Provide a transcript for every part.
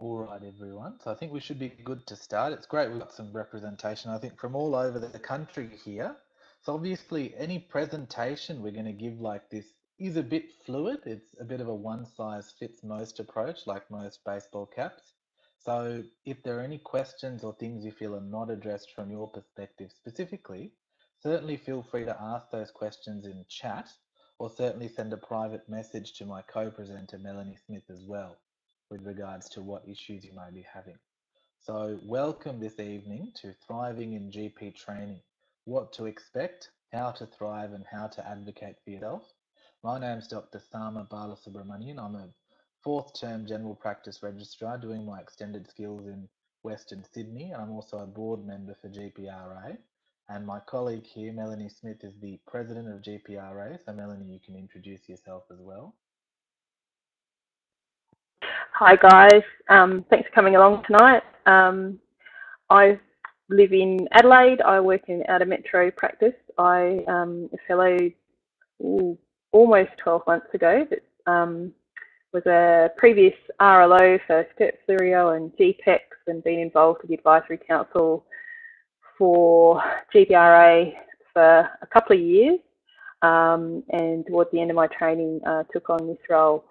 All right, everyone. So I think we should be good to start. It's great we've got some representation, I think, from all over the country here. So obviously, any presentation we're going to give like this is a bit fluid. It's a bit of a one size fits most approach, like most baseball caps. So if there are any questions or things you feel are not addressed from your perspective specifically, certainly feel free to ask those questions in chat or certainly send a private message to my co-presenter, Melanie Smith, as well with regards to what issues you may be having. So welcome this evening to Thriving in GP Training, what to expect, how to thrive and how to advocate for yourself. My name is Dr. Sama Balasubramanian. I'm a fourth term general practice registrar doing my extended skills in Western Sydney. And I'm also a board member for GPRA. And my colleague here, Melanie Smith, is the president of GPRA. So Melanie, you can introduce yourself as well. Hi guys, um, thanks for coming along tonight. Um, I live in Adelaide. I work in outer metro practice. I um, a fellow ooh, almost 12 months ago that um, was a previous RLO for Sturt Fleurieu and GPEX and been involved with the advisory council for GPRA for a couple of years. Um, and towards the end of my training, uh, took on this role.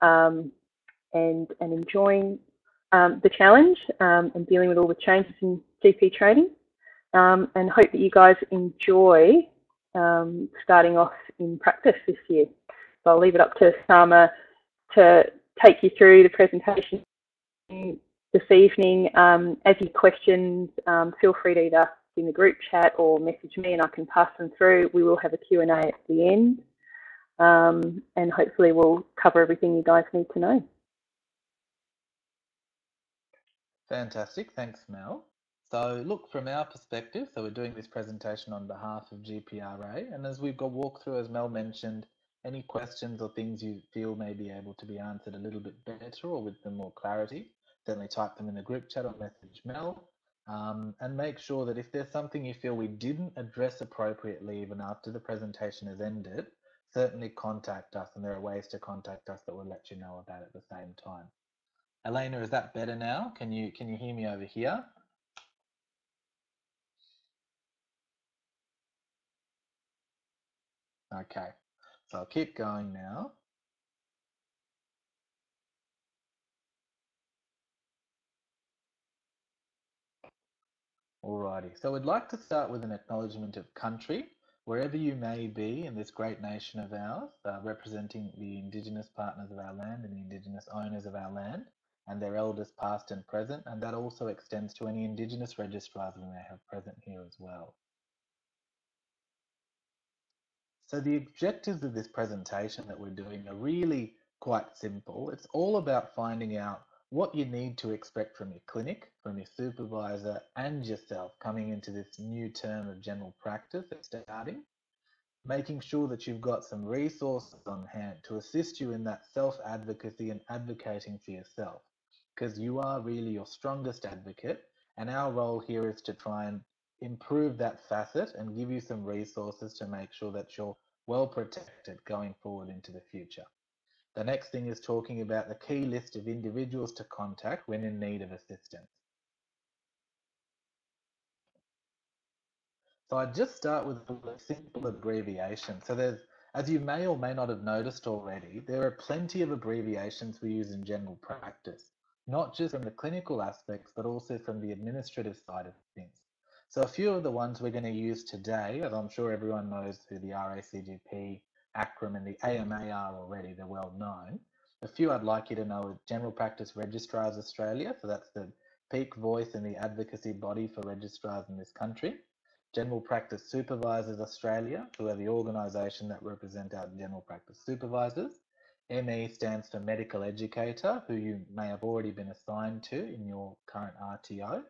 Um, and, and enjoying um, the challenge um, and dealing with all the changes in GP training. Um, and hope that you guys enjoy um, starting off in practice this year. So I'll leave it up to Sama to take you through the presentation this evening. Um, as you questions, um, feel free to either in the group chat or message me and I can pass them through. We will have a Q&A at the end. and hopefully we'll cover everything you guys need to know. Fantastic, thanks Mel. So look, from our perspective, so we're doing this presentation on behalf of GPRA, and as we've got walk through, as Mel mentioned, any questions or things you feel may be able to be answered a little bit better or with them more clarity, certainly type them in the group chat or message Mel. Um, and make sure that if there's something you feel we didn't address appropriately even after the presentation has ended, certainly contact us and there are ways to contact us that will let you know about at the same time. Elena, is that better now? Can you can you hear me over here? Okay, so I'll keep going now. Alrighty, so we'd like to start with an acknowledgement of country, wherever you may be in this great nation of ours, uh, representing the Indigenous partners of our land and the Indigenous owners of our land and their elders past and present, and that also extends to any Indigenous registrars we may have present here as well. So the objectives of this presentation that we're doing are really quite simple. It's all about finding out what you need to expect from your clinic, from your supervisor and yourself coming into this new term of general practice that's starting, making sure that you've got some resources on hand to assist you in that self-advocacy and advocating for yourself because you are really your strongest advocate. And our role here is to try and improve that facet and give you some resources to make sure that you're well protected going forward into the future. The next thing is talking about the key list of individuals to contact when in need of assistance. So I just start with a simple abbreviation. So there's, as you may or may not have noticed already, there are plenty of abbreviations we use in general practice not just from the clinical aspects, but also from the administrative side of things. So a few of the ones we're going to use today, as I'm sure everyone knows who the RACGP, ACRRM and the AMA are already, they're well known. A few I'd like you to know are General Practice Registrars Australia, so that's the peak voice and the advocacy body for registrars in this country. General Practice Supervisors Australia, who are the organisation that represent our general practice supervisors. ME stands for medical educator, who you may have already been assigned to in your current RTO.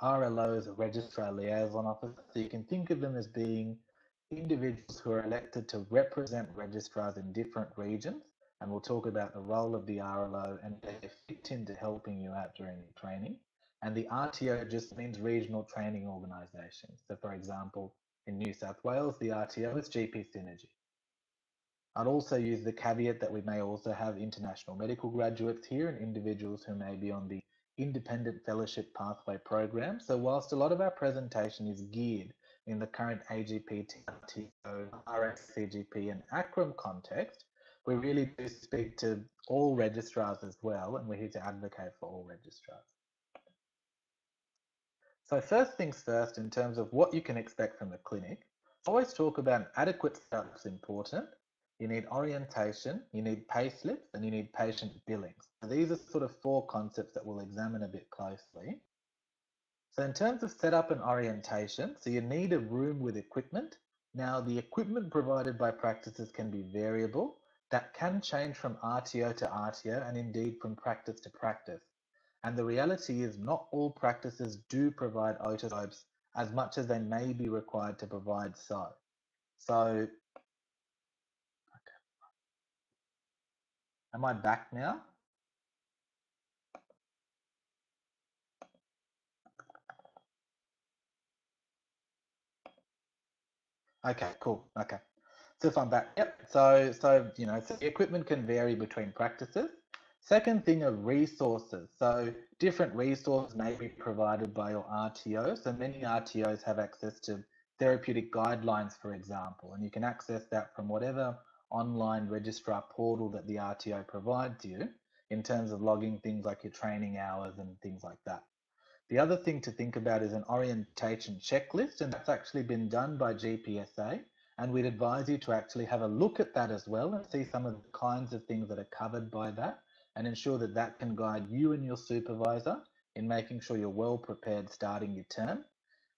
RLO is a registrar liaison officer, so you can think of them as being individuals who are elected to represent registrars in different regions, and we'll talk about the role of the RLO and they fit into helping you out during training. And the RTO just means regional training organisations. So for example, in New South Wales, the RTO is GP Synergy. I'd also use the caveat that we may also have international medical graduates here and individuals who may be on the independent fellowship pathway program. So whilst a lot of our presentation is geared in the current AGPT, RTO, RACGP and ACRRM context, we really do speak to all registrars as well, and we're here to advocate for all registrars. So first things first, in terms of what you can expect from the clinic, always talk about adequate setup is important. You need orientation, you need pay slips, and you need patient billings. So these are sort of four concepts that we'll examine a bit closely. So in terms of setup and orientation, so you need a room with equipment. Now the equipment provided by practices can be variable. That can change from RTO to RTO and indeed from practice to practice. And the reality is not all practices do provide otoscopes as much as they may be required to provide so. So, am I back now? Okay, cool. Okay. So if I'm back, yep. So, so you know, so equipment can vary between practices. Second thing are resources. So different resources may be provided by your RTO. So many RTOs have access to therapeutic guidelines, for example, and you can access that from whatever online registrar portal that the RTO provides you in terms of logging things like your training hours and things like that. The other thing to think about is an orientation checklist, and that's actually been done by GPSA. And we'd advise you to actually have a look at that as well and see some of the kinds of things that are covered by that and ensure that that can guide you and your supervisor in making sure you're well prepared starting your term.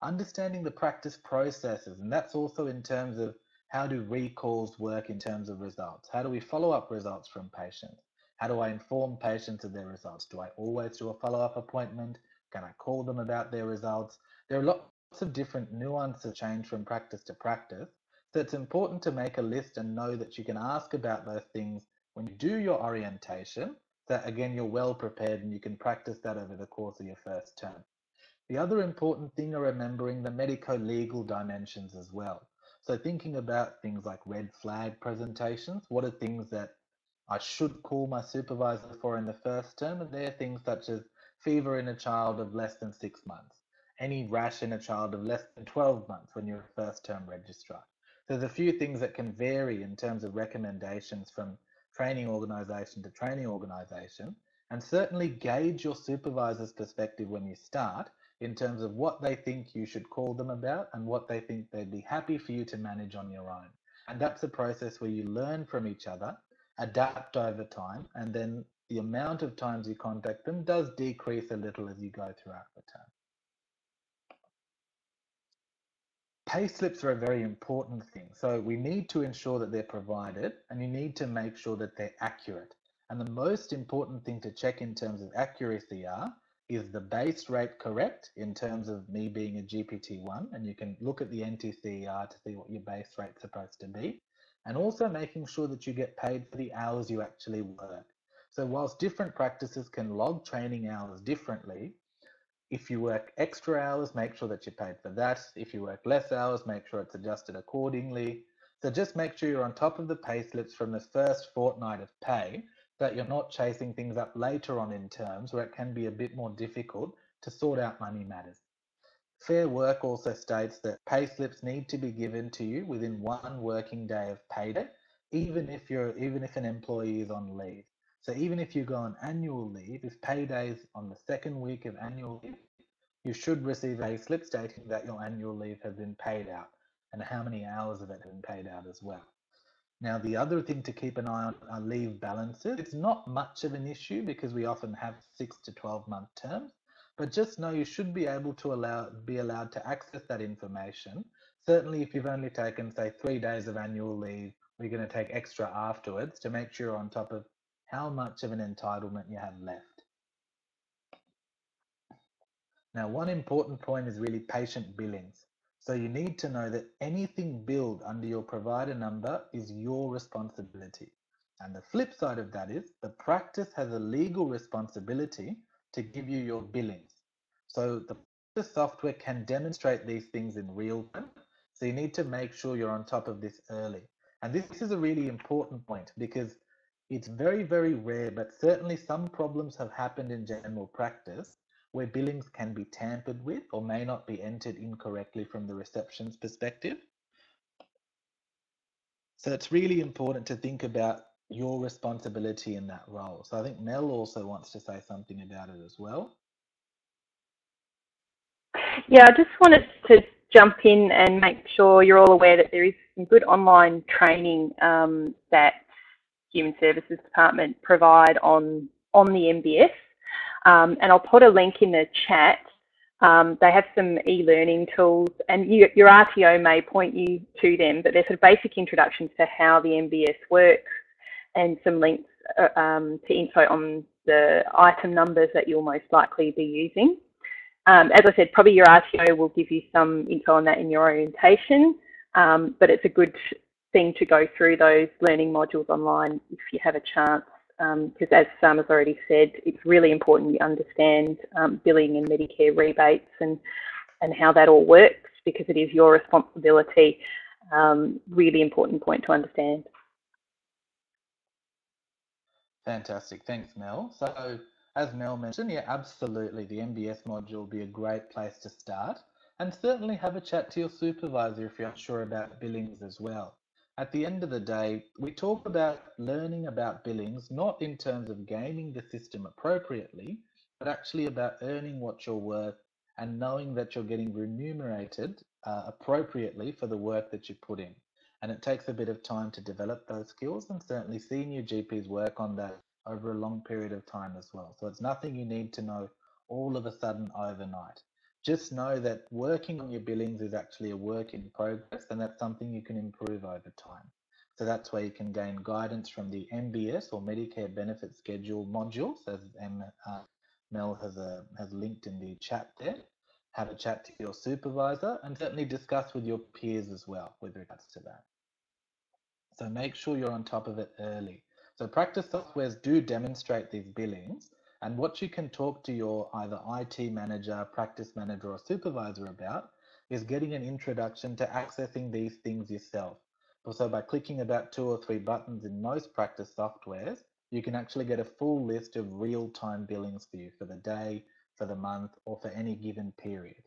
Understanding the practice processes, and that's also in terms of how do recalls work in terms of results? How do we follow up results from patients? How do I inform patients of their results? Do I always do a follow up appointment? Can I call them about their results? There are lots of different nuances change from practice to practice. So it's important to make a list and know that you can ask about those things when you do your orientation. That again, you're well prepared and you can practice that over the course of your first term. The other important thing are remembering the medico-legal dimensions as well. So thinking about things like red flag presentations, what are things that I should call my supervisor for in the first term? And they're things such as fever in a child of less than six months, any rash in a child of less than 12 months when you're a first term registrar. There's a few things that can vary in terms of recommendations from training organisation to training organisation, and certainly gauge your supervisor's perspective when you start in terms of what they think you should call them about and what they think they'd be happy for you to manage on your own. And that's a process where you learn from each other, adapt over time, and then the amount of times you contact them does decrease a little as you go throughout the term. Pay slips are a very important thing. So we need to ensure that they're provided and you need to make sure that they're accurate. And the most important thing to check in terms of accuracy are, is the base rate correct in terms of me being a GPT-1? And you can look at the NTCER to see what your base rate's supposed to be. And also making sure that you get paid for the hours you actually work. So whilst different practices can log training hours differently, if you work extra hours, make sure that you're paid for that. If you work less hours, make sure it's adjusted accordingly. So just make sure you're on top of the pay slips from the first fortnight of pay, that you're not chasing things up later on in terms where it can be a bit more difficult to sort out money matters. Fair Work also states that pay slips need to be given to you within one working day of payday, even if you're even if an employee is on leave. So even if you go on annual leave, if payday is on the second week of annual leave, you should receive a slip stating that your annual leave has been paid out and how many hours of it have been paid out as well. Now, the other thing to keep an eye on are leave balances. It's not much of an issue because we often have six to 12 month terms, but just know you should be able to allow be allowed to access that information. Certainly if you've only taken, say, three days of annual leave, we're going to take extra afterwards to make sure on top of how much of an entitlement you have left. Now, one important point is really patient billings. So you need to know that anything billed under your provider number is your responsibility. And the flip side of that is the practice has a legal responsibility to give you your billings. So the software can demonstrate these things in real time. So you need to make sure you're on top of this early. And this is a really important point because it's very, very rare, but certainly some problems have happened in general practice where billings can be tampered with or may not be entered incorrectly from the reception's perspective. So it's really important to think about your responsibility in that role. So I think Mel also wants to say something about it as well. Yeah, I just wanted to jump in and make sure you're all aware that there is some good online training um, that Human Services Department provide on on the MBS. Um, and I'll put a link in the chat. Um, they have some e-learning tools, and you, your RTO may point you to them. But they're sort of basic introductions to how the MBS works, and some links uh, um, to info on the item numbers that you'll most likely be using. Um, as I said, probably your RTO will give you some info on that in your orientation, um, but it's a good thing to go through those learning modules online if you have a chance, because um, as Sam has already said, it's really important you understand um, billing and Medicare rebates and, and how that all works, because it is your responsibility. Um, really important point to understand. Fantastic, thanks Mel. So as Mel mentioned, yeah, absolutely. The MBS module will be a great place to start. And certainly have a chat to your supervisor if you're unsure about billings as well. At the end of the day, we talk about learning about billings, not in terms of gaming the system appropriately, but actually about earning what you're worth and knowing that you're getting remunerated uh, appropriately for the work that you put in. And it takes a bit of time to develop those skills and certainly senior GPs work on that over a long period of time as well. So it's nothing you need to know all of a sudden overnight. Just know that working on your billings is actually a work in progress and that's something you can improve over time. So that's where you can gain guidance from the MBS or Medicare Benefit Schedule modules, as uh, Mel has, uh, has linked in the chat there. Have a chat to your supervisor and certainly discuss with your peers as well with regards to that. So make sure you're on top of it early. So practice softwares do demonstrate these billings and what you can talk to your either IT manager, practice manager or supervisor about is getting an introduction to accessing these things yourself. So by clicking about two or three buttons in most practice softwares, you can actually get a full list of real-time billings for you for the day, for the month, or for any given period.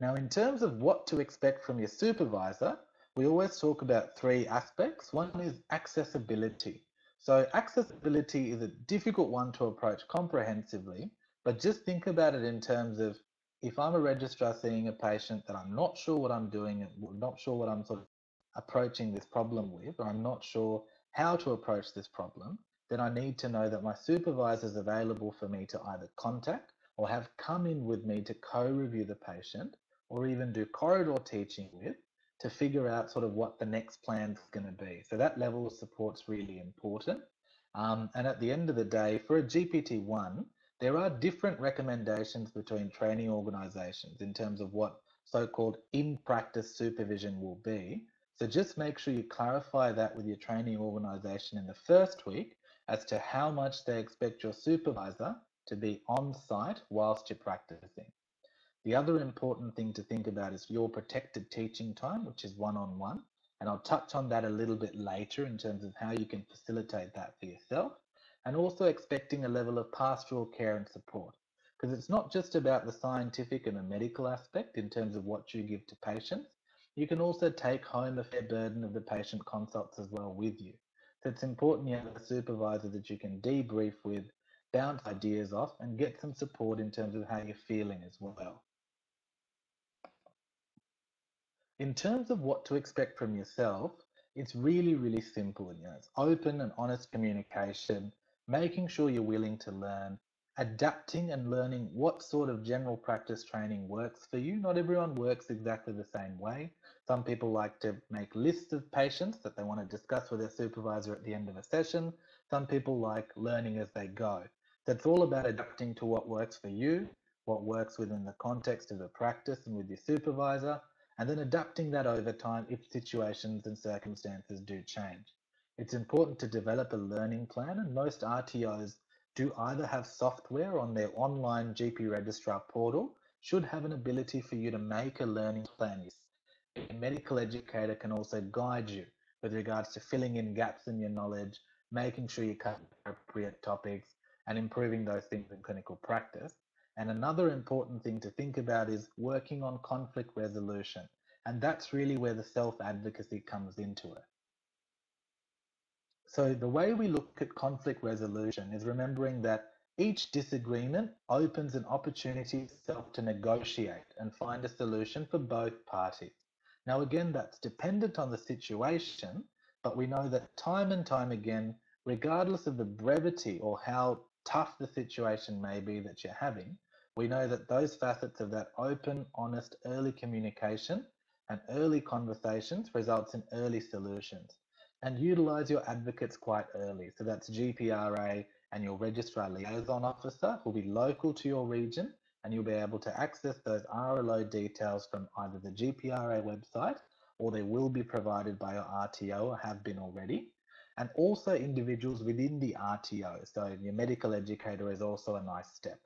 Now, in terms of what to expect from your supervisor, we always talk about three aspects. One is accessibility. So accessibility is a difficult one to approach comprehensively, but just think about it in terms of if I'm a registrar seeing a patient that I'm not sure what I'm doing and not sure what I'm sort of approaching this problem with, or I'm not sure how to approach this problem, then I need to know that my supervisor is available for me to either contact or have come in with me to co-review the patient or even do corridor teaching with to figure out sort of what the next plan is going to be. So that level of support is really important. Um, and at the end of the day, for a GPT-1, there are different recommendations between training organizations in terms of what so-called in-practice supervision will be. So just make sure you clarify that with your training organization in the first week as to how much they expect your supervisor to be on site whilst you're practicing. The other important thing to think about is your protected teaching time, which is one-on-one. -on -one. And I'll touch on that a little bit later in terms of how you can facilitate that for yourself and also expecting a level of pastoral care and support. Because it's not just about the scientific and the medical aspect in terms of what you give to patients. You can also take home a fair burden of the patient consults as well with you. So it's important you have a supervisor that you can debrief with, bounce ideas off, and get some support in terms of how you're feeling as well. In terms of what to expect from yourself, it's really, really simple. You know, it's open and honest communication, making sure you're willing to learn, adapting and learning what sort of general practice training works for you. Not everyone works exactly the same way. Some people like to make lists of patients that they want to discuss with their supervisor at the end of a session. Some people like learning as they go. So it's all about adapting to what works for you, what works within the context of the practice and with your supervisor, and then adapting that over time if situations and circumstances do change. It's important to develop a learning plan and most RTOs do either have software on their online GP registrar portal, should have an ability for you to make a learning plan. a medical educator can also guide you with regards to filling in gaps in your knowledge, making sure you cover appropriate topics, and improving those things in clinical practice. And another important thing to think about is working on conflict resolution. And that's really where the self advocacy comes into it. So, the way we look at conflict resolution is remembering that each disagreement opens an opportunity for self to negotiate and find a solution for both parties. Now, again, that's dependent on the situation, but we know that time and time again, regardless of the brevity or how tough the situation may be that you're having, we know that those facets of that open, honest, early communication and early conversations results in early solutions. And utilize your advocates quite early. So that's GPRA and your registrar liaison officer who will be local to your region and you'll be able to access those RLO details from either the GPRA website or they will be provided by your RTO or have been already. And also individuals within the RTO. So your medical educator is also a nice step.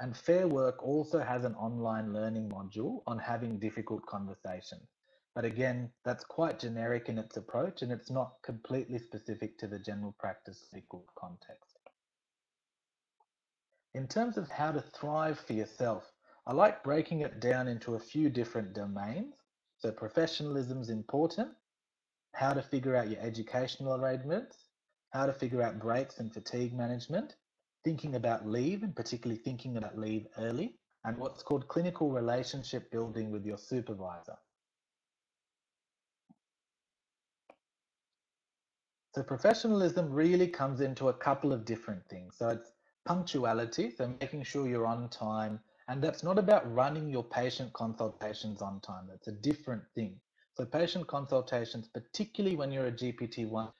And Fair Work also has an online learning module on having difficult conversations. But again, that's quite generic in its approach and it's not completely specific to the general practice legal context. In terms of how to thrive for yourself, I like breaking it down into a few different domains. So professionalism is important, how to figure out your educational arrangements, how to figure out breaks and fatigue management, thinking about leave and particularly thinking about leave early, and what's called clinical relationship building with your supervisor. So professionalism really comes into a couple of different things. So it's punctuality, so making sure you're on time. And that's not about running your patient consultations on time. That's a different thing. So patient consultations, particularly when you're a GPT-1,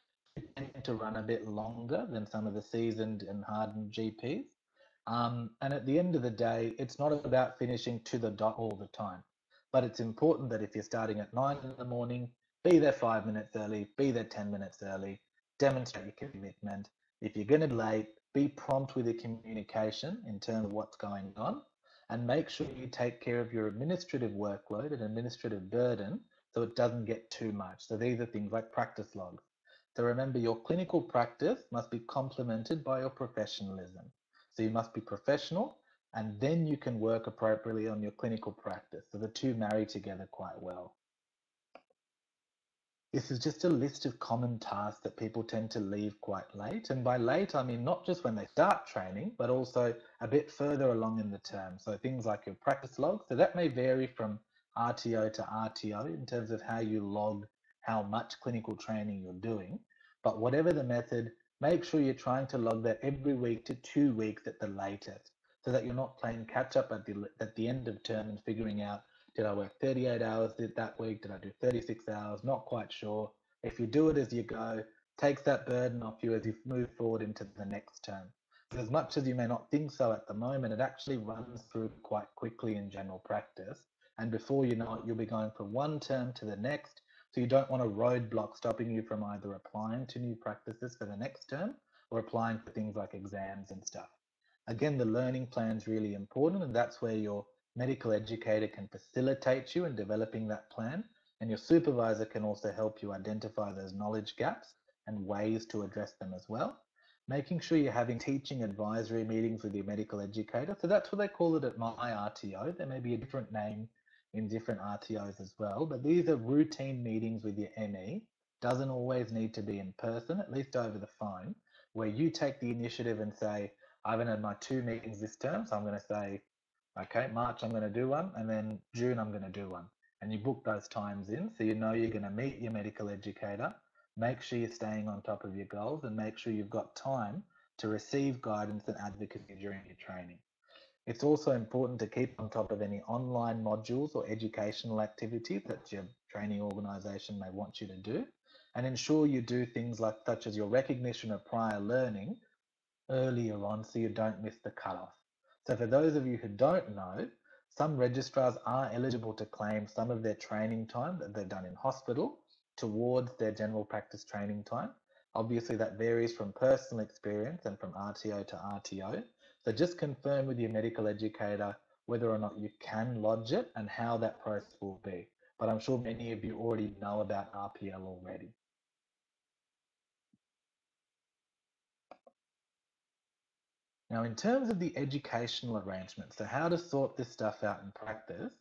tend to run a bit longer than some of the seasoned and hardened GPs. Um, and at the end of the day, it's not about finishing to the dot all the time. But it's important that if you're starting at nine in the morning, be there five minutes early, be there 10 minutes early, demonstrate your commitment. If you're going to be late, be prompt with your communication in terms of what's going on and make sure you take care of your administrative workload and administrative burden so it doesn't get too much. So these are things like practice logs. So remember your clinical practice must be complemented by your professionalism. So you must be professional and then you can work appropriately on your clinical practice. So the two marry together quite well. This is just a list of common tasks that people tend to leave quite late. And by late, I mean not just when they start training, but also a bit further along in the term. So things like your practice log. So that may vary from RTO to RTO in terms of how you log how much clinical training you're doing. But whatever the method, make sure you're trying to log that every week to two weeks at the latest so that you're not playing catch up at the, at the end of term and figuring out did I work 38 hours did that week? Did I do 36 hours? Not quite sure. If you do it as you go, takes that burden off you as you move forward into the next term. As much as you may not think so at the moment, it actually runs through quite quickly in general practice. And before you know it, you'll be going from one term to the next. So you don't want a roadblock stopping you from either applying to new practices for the next term or applying for things like exams and stuff. Again, the learning plan is really important, and that's where your medical educator can facilitate you in developing that plan, and your supervisor can also help you identify those knowledge gaps and ways to address them as well. Making sure you're having teaching advisory meetings with your medical educator. So that's what they call it at my RTO. There may be a different name in different RTOs as well, but these are routine meetings with your ME. Doesn't always need to be in person, at least over the phone, where you take the initiative and say, I haven't had my two meetings this term, so I'm going to say, Okay, March I'm going to do one, and then June I'm going to do one. And you book those times in so you know you're going to meet your medical educator. Make sure you're staying on top of your goals and make sure you've got time to receive guidance and advocacy during your training. It's also important to keep on top of any online modules or educational activity that your training organisation may want you to do and ensure you do things like such as your recognition of prior learning earlier on so you don't miss the cutoff. So for those of you who don't know, some registrars are eligible to claim some of their training time that they've done in hospital towards their general practice training time. Obviously that varies from personal experience and from RTO to RTO. So just confirm with your medical educator whether or not you can lodge it and how that process will be. but I'm sure many of you already know about RPL already. Now, in terms of the educational arrangement, so how to sort this stuff out in practice,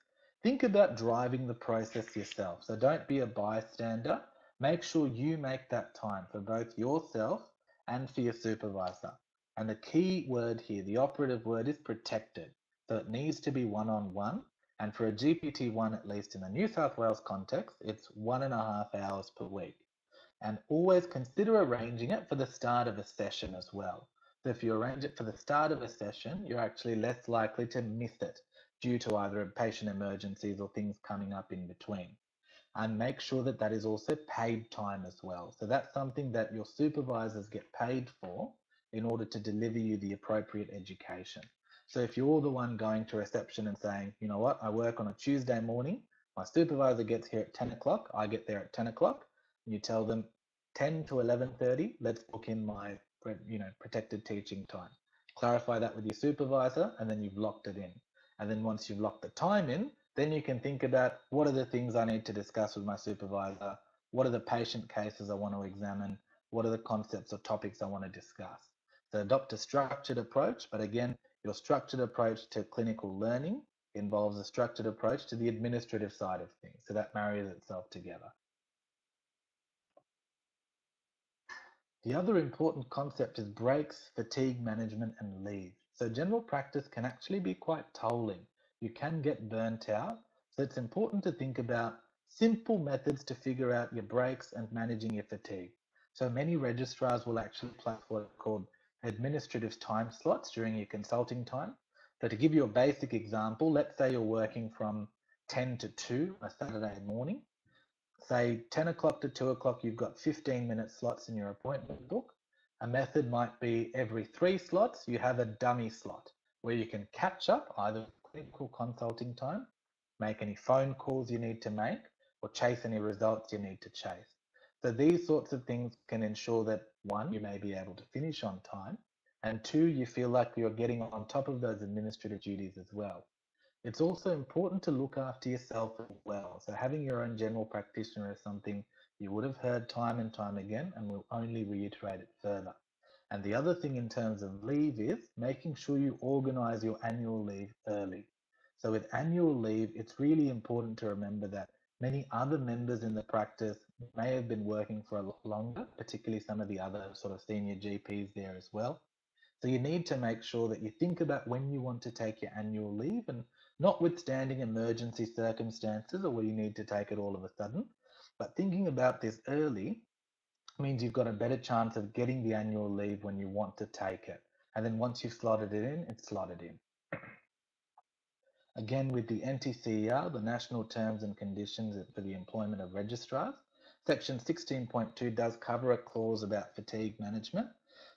think about driving the process yourself. So don't be a bystander. Make sure you make that time for both yourself and for your supervisor. And the key word here, the operative word is protected. So it needs to be one-on-one. -on -one. And for a GPT-1, at least in the New South Wales context, it's one and a half hours per week. And always consider arranging it for the start of a session as well. So if you arrange it for the start of a session, you're actually less likely to miss it due to either patient emergencies or things coming up in between. And make sure that that is also paid time as well. So that's something that your supervisors get paid for in order to deliver you the appropriate education. So if you're the one going to reception and saying, you know what, I work on a Tuesday morning, my supervisor gets here at 10 o'clock, I get there at 10 o'clock, and you tell them 10 to 11.30, let's book in my you know, protected teaching time. Clarify that with your supervisor and then you've locked it in. And then once you've locked the time in, then you can think about what are the things I need to discuss with my supervisor? What are the patient cases I want to examine? What are the concepts or topics I want to discuss? So adopt a structured approach, but again, your structured approach to clinical learning involves a structured approach to the administrative side of things. So that marries itself together. The other important concept is breaks, fatigue management, and leave. So general practice can actually be quite tolling. You can get burnt out. So it's important to think about simple methods to figure out your breaks and managing your fatigue. So many registrars will actually place what are called administrative time slots during your consulting time. So to give you a basic example, let's say you're working from 10 to 2 on a Saturday morning say 10 o'clock to 2 o'clock, you've got 15 minute slots in your appointment book. A method might be every three slots, you have a dummy slot where you can catch up either clinical consulting time, make any phone calls you need to make, or chase any results you need to chase. So these sorts of things can ensure that one, you may be able to finish on time, and two, you feel like you're getting on top of those administrative duties as well. It's also important to look after yourself as well. So having your own general practitioner is something you would have heard time and time again and we'll only reiterate it further. And the other thing in terms of leave is making sure you organize your annual leave early. So with annual leave, it's really important to remember that many other members in the practice may have been working for a lot longer, particularly some of the other sort of senior GPs there as well. So you need to make sure that you think about when you want to take your annual leave and notwithstanding emergency circumstances or where you need to take it all of a sudden. But thinking about this early means you've got a better chance of getting the annual leave when you want to take it. And then once you've slotted it in, it's slotted in. Again, with the NTCER, the National Terms and Conditions for the Employment of Registrars, Section 16.2 does cover a clause about fatigue management.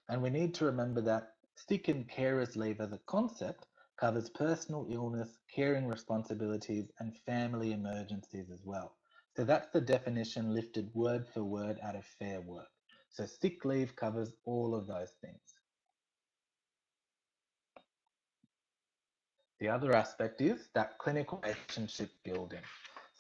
And we need to remember that sick and carers leave as a concept covers personal illness, caring responsibilities, and family emergencies as well. So that's the definition lifted word for word out of Fair Work. So sick leave covers all of those things. The other aspect is that clinical relationship building.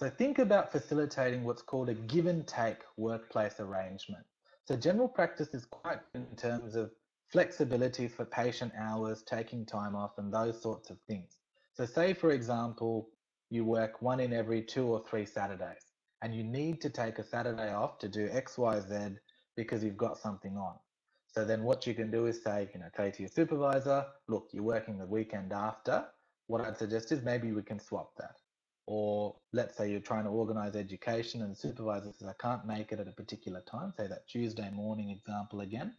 So think about facilitating what's called a give and take workplace arrangement. So general practice is quite in terms of flexibility for patient hours, taking time off, and those sorts of things. So, say for example, you work one in every two or three Saturdays, and you need to take a Saturday off to do X, Y, Z because you've got something on. So then what you can do is say, you know, say to your supervisor, look, you're working the weekend after. What I'd suggest is maybe we can swap that. Or let's say you're trying to organize education and the supervisor says, I can't make it at a particular time, say that Tuesday morning example again.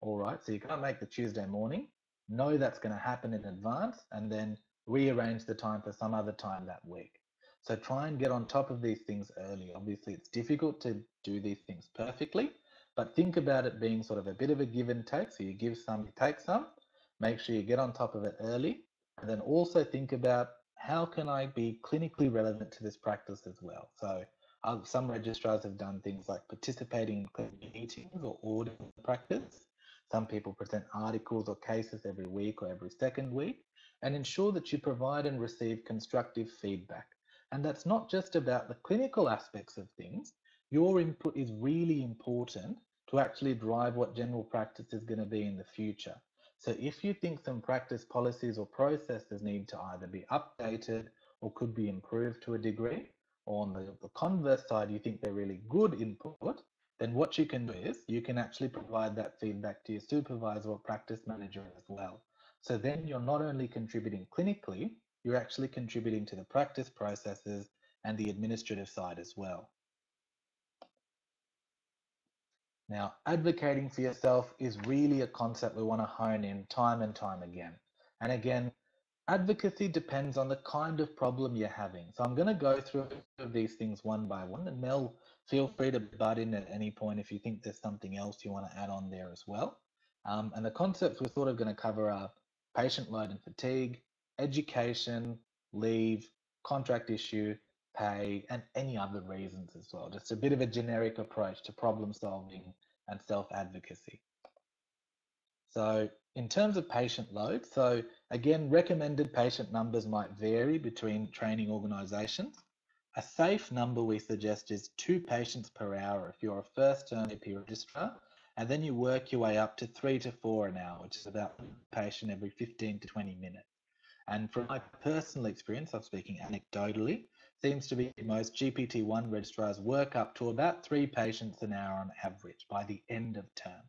All right, so you can't make the Tuesday morning. Know that's going to happen in advance and then rearrange the time for some other time that week. So try and get on top of these things early. Obviously, it's difficult to do these things perfectly, but think about it being sort of a bit of a give and take. So you give some, you take some. Make sure you get on top of it early. And then also think about how can I be clinically relevant to this practice as well. So uh, some registrars have done things like participating in clinical meetings or auditing practice. Some people present articles or cases every week or every second week and ensure that you provide and receive constructive feedback. And that's not just about the clinical aspects of things. Your input is really important to actually drive what general practice is going to be in the future. So if you think some practice policies or processes need to either be updated or could be improved to a degree, or on the, the converse side, you think they're really good input, then what you can do is you can actually provide that feedback to your supervisor or practice manager as well. So then you're not only contributing clinically, you're actually contributing to the practice processes and the administrative side as well. Now, advocating for yourself is really a concept we want to hone in time and time again. And again, advocacy depends on the kind of problem you're having. So I'm going to go through these things one by one. And Mel, feel free to butt in at any point if you think there's something else you want to add on there as well. Um, and the concepts we're sort of going to cover are patient load and fatigue, education, leave, contract issue, pay, and any other reasons as well. Just a bit of a generic approach to problem solving and self advocacy. So, in terms of patient load, so again, recommended patient numbers might vary between training organisations. A safe number we suggest is two patients per hour if you're a first term AP registrar, and then you work your way up to three to four an hour, which is about a patient every 15 to 20 minutes. And from my personal experience, I'm speaking anecdotally, seems to be most GPT-1 registrars work up to about three patients an hour on average by the end of term.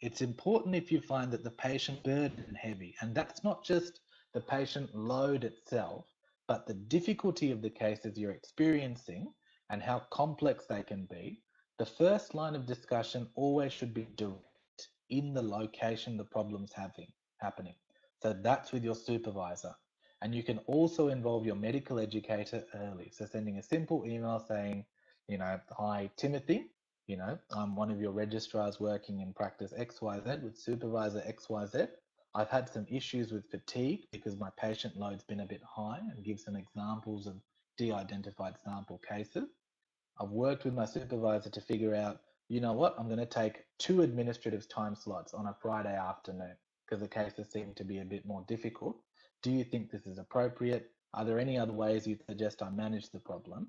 It's important if you find that the patient burden heavy, and that's not just the patient load itself, but the difficulty of the cases you're experiencing and how complex they can be. The first line of discussion always should be direct in the location the problem's having happening. So that's with your supervisor. And you can also involve your medical educator early. So sending a simple email saying, you know, hi, Timothy, you know, I'm one of your registrars working in practice XYZ with supervisor XYZ. I've had some issues with fatigue because my patient load's been a bit high and give some examples of de-identified sample cases. I've worked with my supervisor to figure out, you know what, I'm going to take two administrative time slots on a Friday afternoon because the cases seem to be a bit more difficult. Do you think this is appropriate? Are there any other ways you suggest I manage the problem?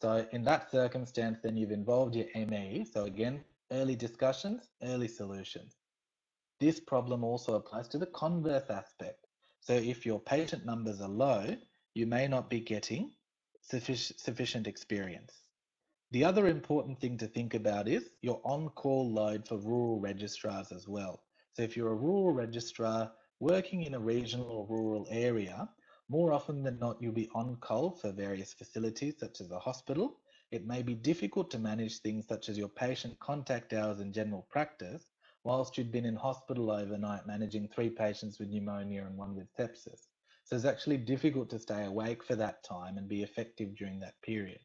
So in that circumstance, then you've involved your ME. So again, early discussions, early solutions. This problem also applies to the converse aspect. So if your patient numbers are low, you may not be getting sufficient, sufficient experience. The other important thing to think about is your on-call load for rural registrars as well. So if you're a rural registrar working in a regional or rural area, more often than not, you'll be on call for various facilities such as a hospital. It may be difficult to manage things such as your patient contact hours in general practice, whilst you'd been in hospital overnight managing three patients with pneumonia and one with sepsis. So it's actually difficult to stay awake for that time and be effective during that period.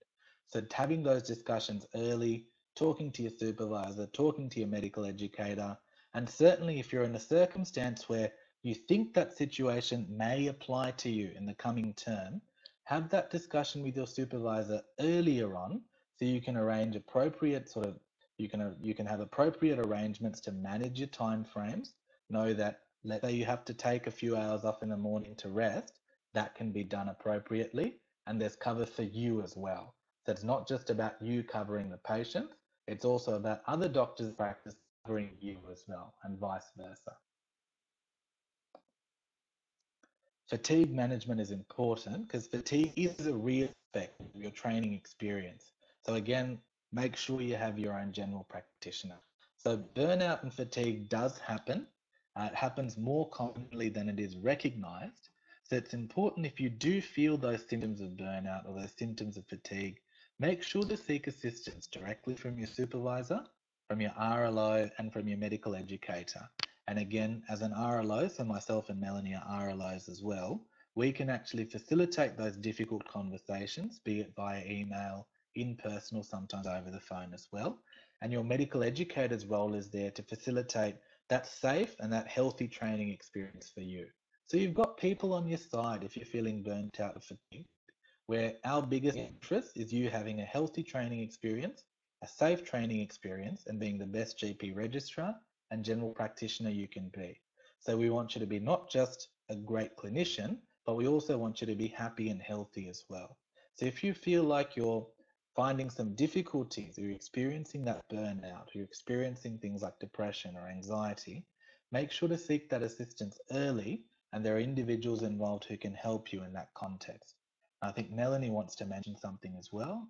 So having those discussions early, talking to your supervisor, talking to your medical educator, and certainly, if you're in a circumstance where you think that situation may apply to you in the coming term, have that discussion with your supervisor earlier on so you can arrange appropriate sort of you can you can have appropriate arrangements to manage your time frames know that let's say you have to take a few hours off in the morning to rest that can be done appropriately and there's cover for you as well. So it's not just about you covering the patient it's also about other doctors practice covering you as well, and vice versa. Fatigue management is important because fatigue is a real effect of your training experience. So again, make sure you have your own general practitioner. So burnout and fatigue does happen. Uh, it happens more commonly than it is recognized. So it's important if you do feel those symptoms of burnout or those symptoms of fatigue, make sure to seek assistance directly from your supervisor from your RLO and from your medical educator. And again, as an RLO, so myself and Melanie are RLOs as well, we can actually facilitate those difficult conversations, be it via email, in person, or sometimes over the phone as well. And your medical educator's role is there to facilitate that safe and that healthy training experience for you. So you've got people on your side if you're feeling burnt out or fatigued, where our biggest interest is you having a healthy training experience a safe training experience and being the best GP registrar and general practitioner you can be. So we want you to be not just a great clinician, but we also want you to be happy and healthy as well. So if you feel like you're finding some difficulties, you're experiencing that burnout, you're experiencing things like depression or anxiety, make sure to seek that assistance early and there are individuals involved who can help you in that context. I think Melanie wants to mention something as well.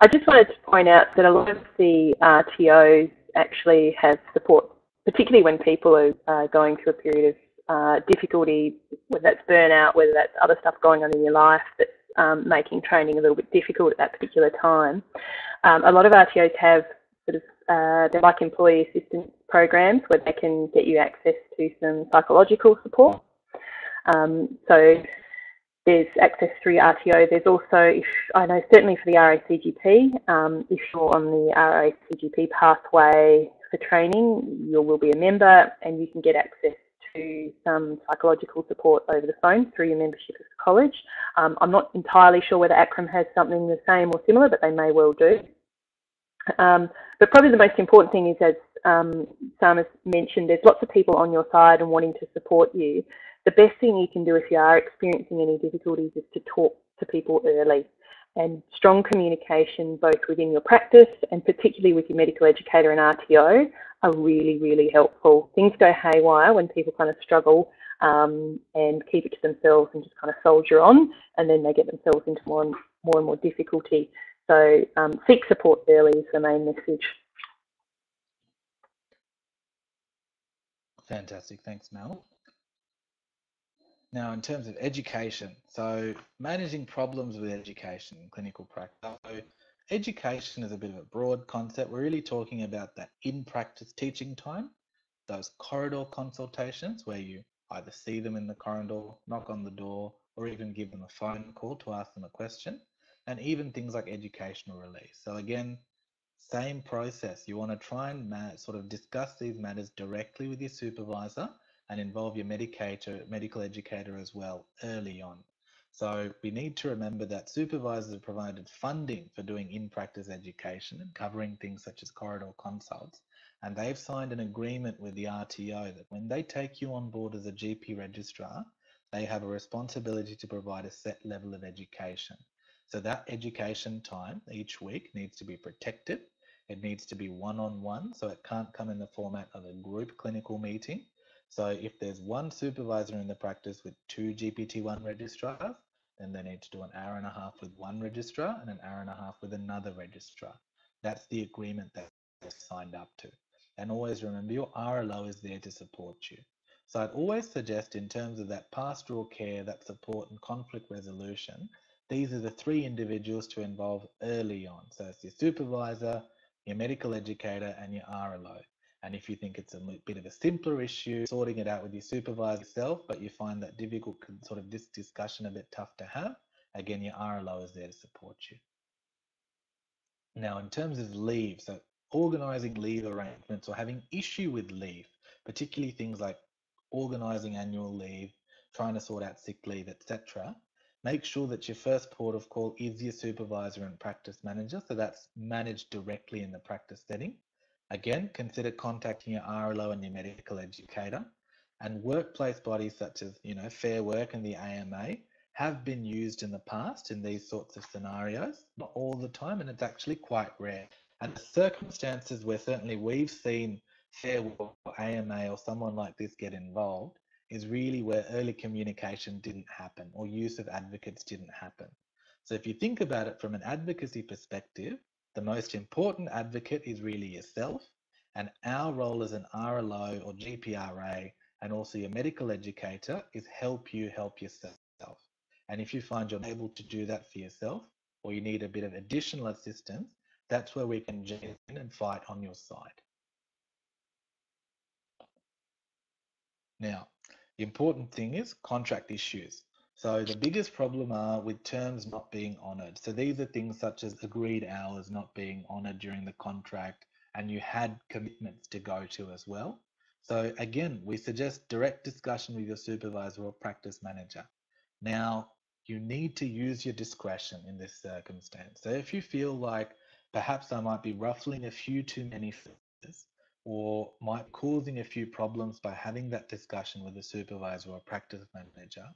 I just wanted to point out that a lot of the uh, RTOs actually have support, particularly when people are uh, going through a period of uh, difficulty, whether that's burnout, whether that's other stuff going on in your life that's um, making training a little bit difficult at that particular time. Um, a lot of RTOs have sort of uh, they're like employee assistance programs where they can get you access to some psychological support. Um, so there's access through RTO. There's also, if I know certainly for the RACGP, um, if you're on the RACGP pathway for training, you will be a member and you can get access to some psychological support over the phone through your membership of the college. Um, I'm not entirely sure whether ACRRM has something the same or similar, but they may well do. Um, but probably the most important thing is, as um, Sam has mentioned, there's lots of people on your side and wanting to support you the best thing you can do if you are experiencing any difficulties is to talk to people early. And strong communication, both within your practice and particularly with your medical educator and RTO, are really, really helpful. Things go haywire when people kind of struggle um, and keep it to themselves and just kind of soldier on, and then they get themselves into more and more, and more difficulty. So um, seek support early is the main message. Fantastic. Thanks, Mel. Now, in terms of education, so managing problems with education in clinical practice. So education is a bit of a broad concept. We're really talking about that in-practice teaching time, those corridor consultations where you either see them in the corridor, knock on the door, or even give them a phone call to ask them a question, and even things like educational release. So again, same process. You want to try and sort of discuss these matters directly with your supervisor and involve your medicator, medical educator as well early on. So we need to remember that supervisors have provided funding for doing in-practice education and covering things such as corridor consults. And they've signed an agreement with the RTO that when they take you on board as a GP registrar, they have a responsibility to provide a set level of education. So that education time each week needs to be protected. It needs to be one-on-one, -on -one, so it can't come in the format of a group clinical meeting. So if there's one supervisor in the practice with two GPT-1 registrars, then they need to do an hour and a half with one registrar and an hour and a half with another registrar. That's the agreement that they're signed up to. And always remember your RLO is there to support you. So I'd always suggest in terms of that pastoral care, that support and conflict resolution, these are the three individuals to involve early on. So it's your supervisor, your medical educator, and your RLO. And if you think it's a bit of a simpler issue, sorting it out with your supervisor yourself, but you find that difficult sort of this discussion a bit tough to have, again, your RLO is there to support you. Now, in terms of leave, so organizing leave arrangements or having issue with leave, particularly things like organizing annual leave, trying to sort out sick leave, etc. Make sure that your first port of call is your supervisor and practice manager. So that's managed directly in the practice setting. Again, consider contacting your RLO and your medical educator. And workplace bodies such as, you know, Fair Work and the AMA have been used in the past in these sorts of scenarios, not all the time, and it's actually quite rare. And the circumstances where certainly we've seen Fair Work or AMA or someone like this get involved is really where early communication didn't happen or use of advocates didn't happen. So if you think about it from an advocacy perspective, the most important advocate is really yourself, and our role as an RLO or GPRA and also your medical educator is help you help yourself. And if you find you're able to do that for yourself, or you need a bit of additional assistance, that's where we can jump in and fight on your side. Now, the important thing is contract issues. So the biggest problem are with terms not being honoured. So these are things such as agreed hours not being honoured during the contract and you had commitments to go to as well. So again, we suggest direct discussion with your supervisor or practice manager. Now, you need to use your discretion in this circumstance. So if you feel like perhaps I might be ruffling a few too many feathers or might causing a few problems by having that discussion with a supervisor or practice manager,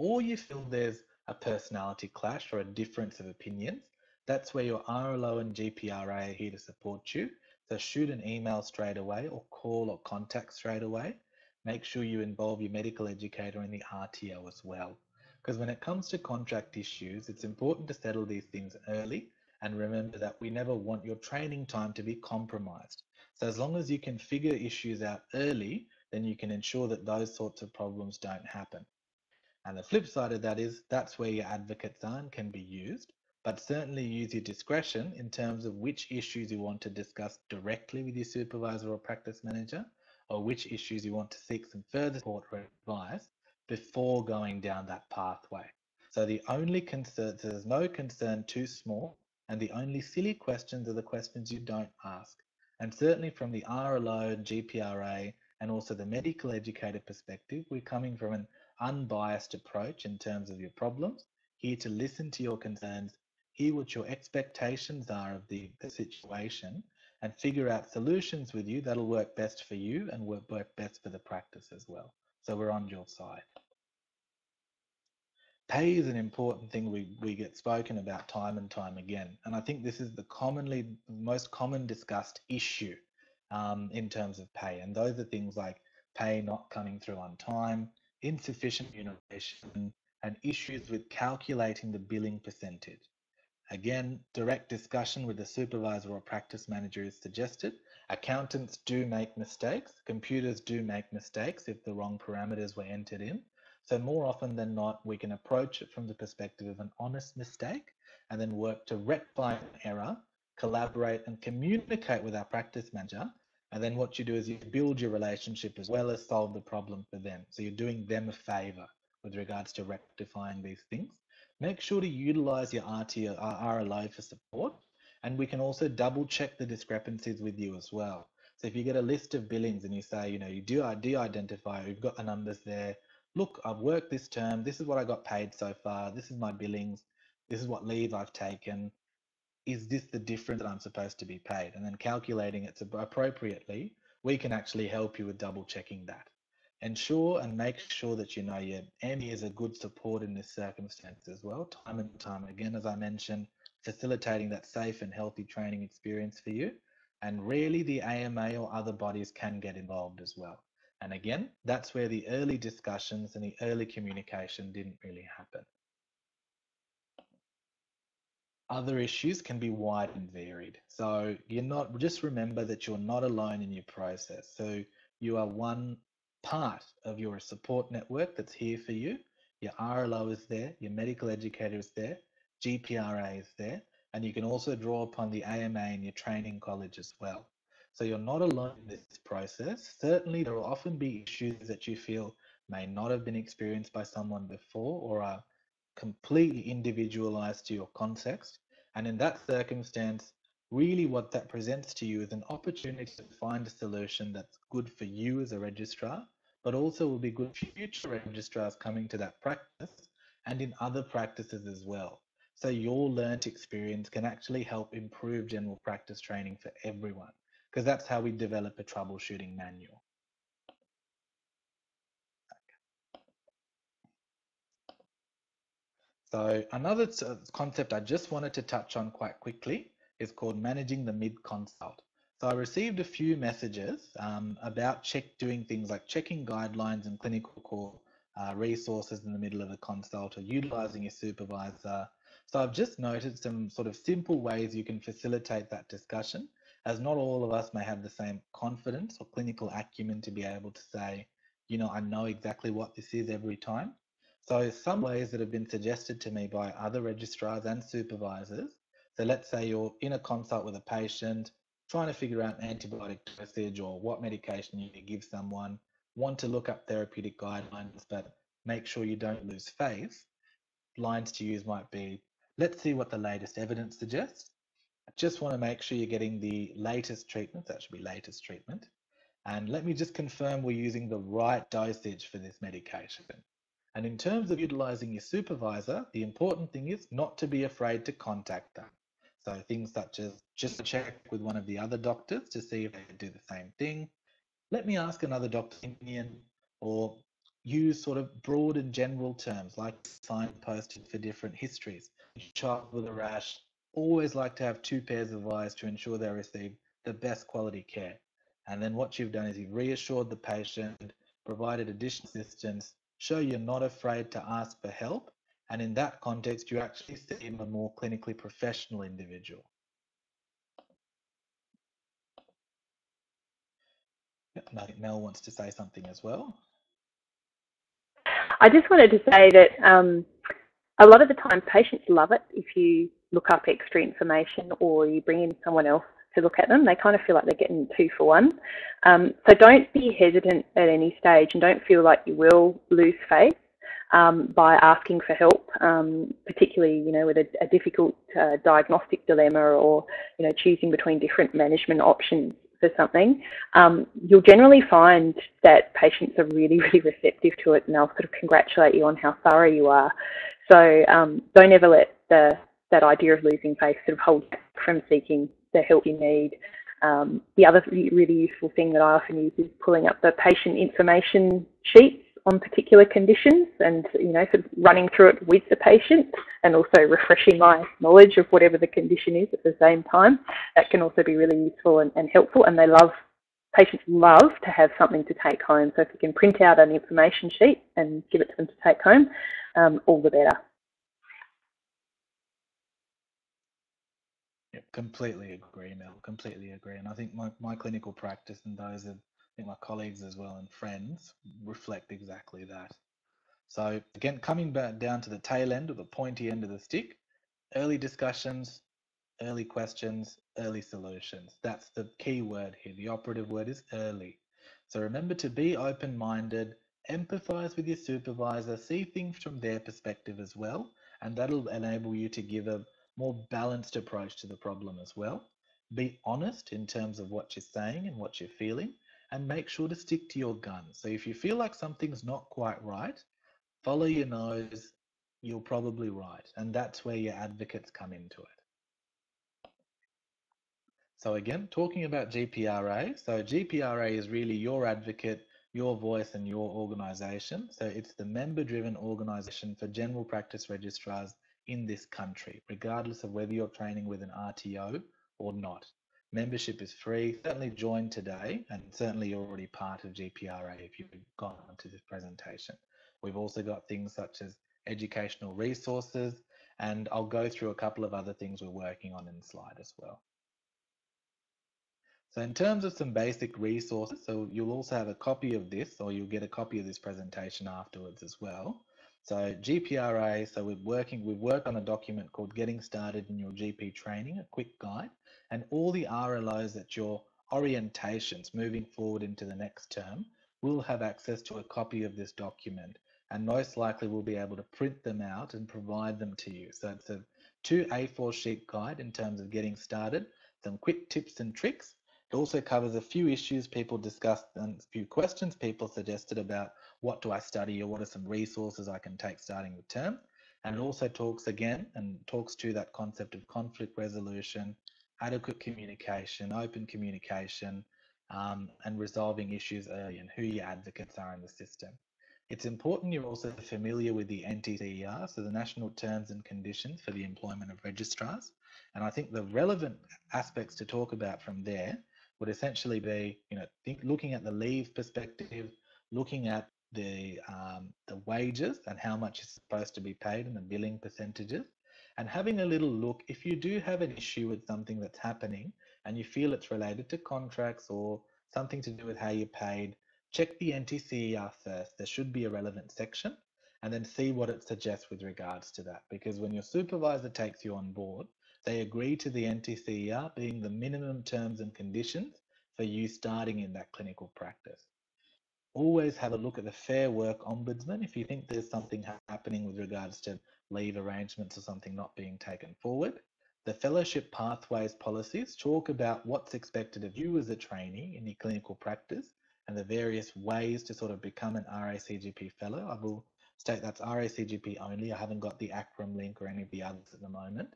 or you feel there's a personality clash or a difference of opinions, that's where your RLO and GPRA are here to support you. So shoot an email straight away or call or contact straight away. Make sure you involve your medical educator in the RTO as well. Because when it comes to contract issues, it's important to settle these things early and remember that we never want your training time to be compromised. So as long as you can figure issues out early, then you can ensure that those sorts of problems don't happen. And the flip side of that is that's where your advocates are and can be used, but certainly use your discretion in terms of which issues you want to discuss directly with your supervisor or practice manager, or which issues you want to seek some further support or advice before going down that pathway. So the only concern, there's no concern too small, and the only silly questions are the questions you don't ask. And certainly from the RLO GPRA and also the medical educator perspective, we're coming from an unbiased approach in terms of your problems, here to listen to your concerns, hear what your expectations are of the, situation, and figure out solutions with you that'll work best for you and work, work best for the practice as well. So we're on your side. Pay is an important thing we, we get spoken about time and time again. And I think this is the commonly most common discussed issue um, in terms of pay. And those are things like pay not coming through on time, insufficient utilization, and issues with calculating the billing percentage. Again, direct discussion with the supervisor or practice manager is suggested. Accountants do make mistakes. Computers do make mistakes if the wrong parameters were entered in. So more often than not, we can approach it from the perspective of an honest mistake and then work to rectify an error, collaborate and communicate with our practice manager. And then what you do is you build your relationship as well as solve the problem for them. So you're doing them a favor with regards to rectifying these things. Make sure to utilize your RTO, RLO for support. And we can also double check the discrepancies with you as well. So if you get a list of billings and you say, you know, you do de-identify, we've got the numbers there, look, I've worked this term, this is what I got paid so far, this is my billings, this is what leave I've taken. Is this the difference that I'm supposed to be paid? And then calculating it appropriately, we can actually help you with double checking that. Ensure and make sure that you know your ME is a good support in this circumstance as well, time and time again, as I mentioned, facilitating that safe and healthy training experience for you. And rarely the AMA or other bodies can get involved as well. And again, that's where the early discussions and the early communication didn't really happen. Other issues can be wide and varied. So you're not, just remember that you're not alone in your process. So you are one part of your support network that's here for you. Your RLO is there, your medical educator is there, GPRA is there, and you can also draw upon the AMA and your training college as well. So you're not alone in this process. Certainly, there will often be issues that you feel may not have been experienced by someone before or are completely individualized to your context. And in that circumstance, really what that presents to you is an opportunity to find a solution that's good for you as a registrar, but also will be good for future registrars coming to that practice and in other practices as well. So your learnt experience can actually help improve general practice training for everyone because that's how we develop a troubleshooting manual. So another concept I just wanted to touch on quite quickly is called managing the mid-consult. So I received a few messages um, about check doing things like checking guidelines and clinical core uh, resources in the middle of a consult or utilizing your supervisor. So I've just noted some sort of simple ways you can facilitate that discussion as not all of us may have the same confidence or clinical acumen to be able to say, you know, I know exactly what this is every time. So some ways that have been suggested to me by other registrars and supervisors. So let's say you're in a consult with a patient, trying to figure out antibiotic dosage or what medication you need to give someone, want to look up therapeutic guidelines, but make sure you don't lose faith. Lines to use might be, let's see what the latest evidence suggests I just want to make sure you're getting the latest treatment. That should be latest treatment. And let me just confirm we're using the right dosage for this medication. And in terms of utilizing your supervisor, the important thing is not to be afraid to contact them. So things such as just check with one of the other doctors to see if they do the same thing. Let me ask another doctor's opinion or use sort of broad and general terms like signposted for different histories. Child with a rash, always like to have two pairs of eyes to ensure they receive the best quality care. And then what you've done is you've reassured the patient, provided additional assistance, show you're not afraid to ask for help. And in that context, you actually seem a more clinically professional individual. I think Mel wants to say something as well. I just wanted to say that um, a lot of the time patients love it if you look up extra information or you bring in someone else to look at them. They kind of feel like they're getting two for one. Um, so don't be hesitant at any stage and don't feel like you will lose faith um, by asking for help, um, particularly you know with a, a difficult uh, diagnostic dilemma or you know choosing between different management options for something. Um, you'll generally find that patients are really really receptive to it and they'll sort of congratulate you on how thorough you are. So um, don't ever let the that idea of losing faith sort of hold back from seeking the help you need. Um, the other really useful thing that I often use is pulling up the patient information sheets on particular conditions and you know sort of running through it with the patient and also refreshing my knowledge of whatever the condition is at the same time. That can also be really useful and, and helpful and they love patients love to have something to take home. So if you can print out an information sheet and give it to them to take home um, all the better Yep, completely agree, Mel. Completely agree. And I think my, my clinical practice and those of I think my colleagues as well and friends reflect exactly that. So again, coming back down to the tail end or the pointy end of the stick, early discussions, early questions, early solutions. That's the key word here. The operative word is early. So remember to be open-minded, empathize with your supervisor, see things from their perspective as well, and that'll enable you to give a more balanced approach to the problem as well. Be honest in terms of what you're saying and what you're feeling, and make sure to stick to your guns. So if you feel like something's not quite right, follow your nose, you're probably right. And that's where your advocates come into it. So again, talking about GPRA, so GPRA is really your advocate, your voice and your organisation. So it's the member-driven organisation for general practice registrars in this country, regardless of whether you're training with an RTO or not. Membership is free. Certainly join today, and certainly you're already part of GPRA if you've gone to this presentation. We've also got things such as educational resources, and I'll go through a couple of other things we're working on in the slide as well. So in terms of some basic resources, so you'll also have a copy of this, or you'll get a copy of this presentation afterwards as well. So GPRA, so we're working, we've worked on a document called Getting Started in Your GP Training, a quick guide, and all the RLOs that your orientations moving forward into the next term will have access to a copy of this document and most likely we'll be able to print them out and provide them to you. So it's a two A4 sheet guide in terms of getting started, some quick tips and tricks. It also covers a few issues people discussed and a few questions people suggested about what do I study or what are some resources I can take starting the term. And it also talks again and talks to that concept of conflict resolution, adequate communication, open communication, um, and resolving issues early and who your advocates are in the system. It's important you're also familiar with the NTCER, so the National Terms and Conditions for the Employment of Registrars. And I think the relevant aspects to talk about from there would essentially be, you know, think, looking at the leave perspective, looking at the um, the wages and how much is supposed to be paid and the billing percentages. And having a little look if you do have an issue with something that's happening and you feel it's related to contracts or something to do with how you're paid check the NTCER first. There should be a relevant section and then see what it suggests with regards to that. Because when your supervisor takes you on board they agree to the NTCER being the minimum terms and conditions for you starting in that clinical practice always have a look at the Fair Work Ombudsman if you think there's something happening with regards to leave arrangements or something not being taken forward. The fellowship pathways policies talk about what's expected of you as a trainee in your clinical practice and the various ways to sort of become an RACGP fellow. I will state that's RACGP only. I haven't got the ACRRM link or any of the others at the moment.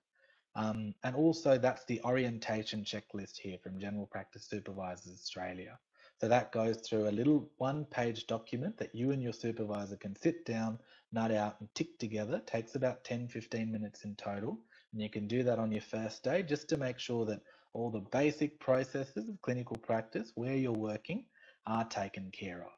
Um, and also that's the orientation checklist here from General Practice Supervisors Australia. So that goes through a little one page document that you and your supervisor can sit down, nut out and tick together. It takes about 10, 15 minutes in total. And you can do that on your first day just to make sure that all the basic processes of clinical practice where you're working are taken care of.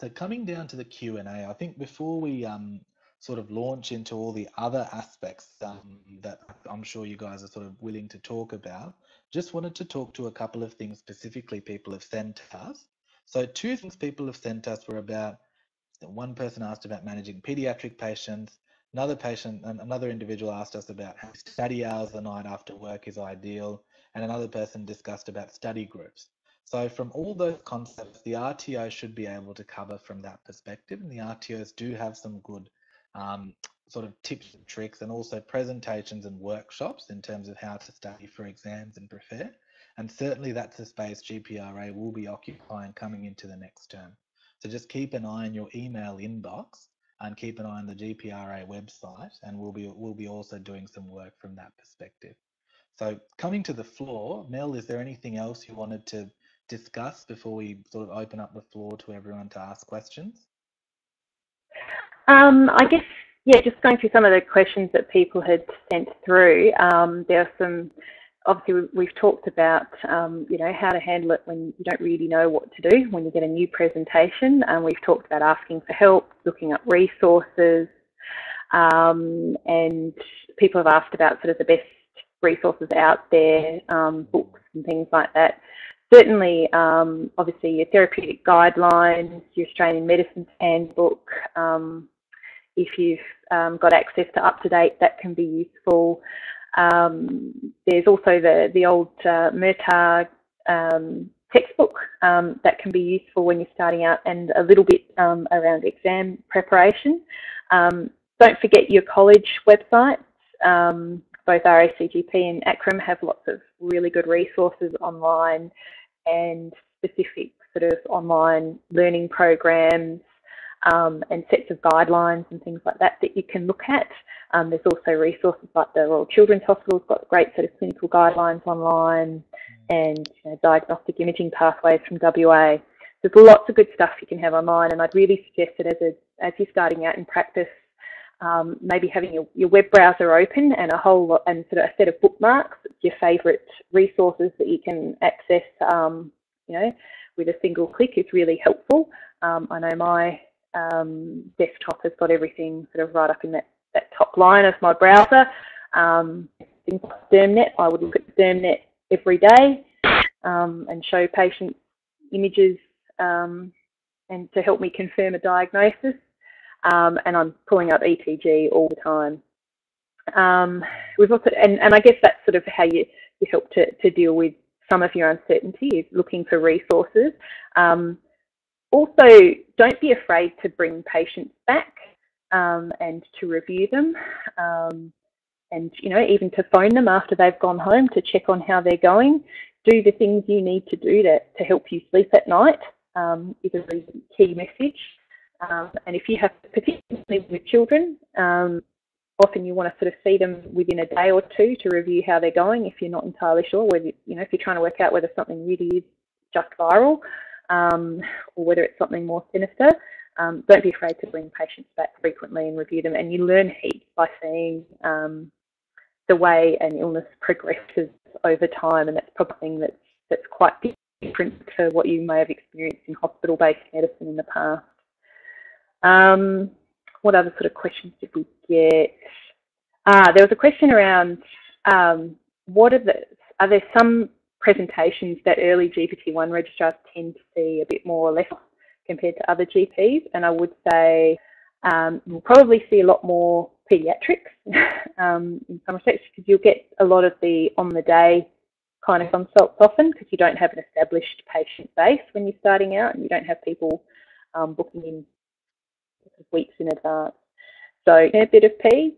So coming down to the Q&A, I think before we um, sort of launch into all the other aspects um, that I'm sure you guys are sort of willing to talk about, just wanted to talk to a couple of things specifically people have sent us. So two things people have sent us were about, one person asked about managing pediatric patients, another patient, and another individual asked us about how study hours the night after work is ideal, and another person discussed about study groups. So from all those concepts, the RTO should be able to cover from that perspective, and the RTOs do have some good um, sort of tips and tricks and also presentations and workshops in terms of how to study for exams and prepare. And certainly that's a space GPRA will be occupying coming into the next term. So just keep an eye on your email inbox and keep an eye on the GPRA website and we'll be we'll be also doing some work from that perspective. So coming to the floor, Mel, is there anything else you wanted to discuss before we sort of open up the floor to everyone to ask questions? Um, I guess, yeah, just going through some of the questions that people had sent through. Um, there are some, obviously, we've talked about, um, you know, how to handle it when you don't really know what to do when you get a new presentation. And we've talked about asking for help, looking up resources, um, and people have asked about sort of the best resources out there, um, books and things like that certainly, um, obviously, your therapeutic guidelines, your Australian Medicines Handbook, um, if you've um, got access to up to date, that can be useful. Um, there's also the, the old uh, um, textbook um, that can be useful when you're starting out and a little bit um, around exam preparation. Um, don't forget your college websites. both RACGP and ACRRM have lots of really good resources online and specific sort of online learning programs um, and sets of guidelines and things like that that you can look at. Um, there's also resources like the Royal Children's Hospital's got great set of clinical guidelines online and you know, diagnostic imaging pathways from WA. There's lots of good stuff you can have online and I'd really suggest that as, a, as you're starting out in practice, um, maybe having your, your web browser open and a whole lot, and sort of a set of bookmarks, your favourite resources that you can access, um, you know, with a single click is really helpful. Um, I know my um, desktop has got everything sort of right up in that, that top line of my browser. Um, things like DermNet, I would look at DermNet every day um, and show patients images um, and to help me confirm a diagnosis. Um, and I'm pulling up ETG all the time. Um, we've also, and, and I guess that's sort of how you, you help to, to deal with some of your uncertainty is looking for resources. Um, also, don't be afraid to bring patients back um, and to review them. Um, and, you know, even to phone them after they've gone home to check on how they're going. Do the things you need to do to, to help you sleep at night um, is a really key message. Um, and if you have, particularly with children, um, often you want to sort of see them within a day or two to review how they're going if you're not entirely sure whether, you know, if you're trying to work out whether something really is just viral um, or whether it's something more sinister. Um, don't be afraid to bring patients back frequently and review them. And you learn heaps by seeing um, the way an illness progresses over time, and that's probably something that's that's quite different to what you may have experienced in hospital-based medicine in the past. Um, what other sort of questions did we get? Ah, there was a question around um, what are the are there some presentations that early GPT-1 registrars tend to see a bit more or less compared to other GPs. And I would say um, we'll probably see a lot more pediatrics um, in some respects because you'll get a lot of the on the day kind of consults often because you don't have an established patient base when you're starting out and you don't have people um, booking in weeks in advance. So a bit of P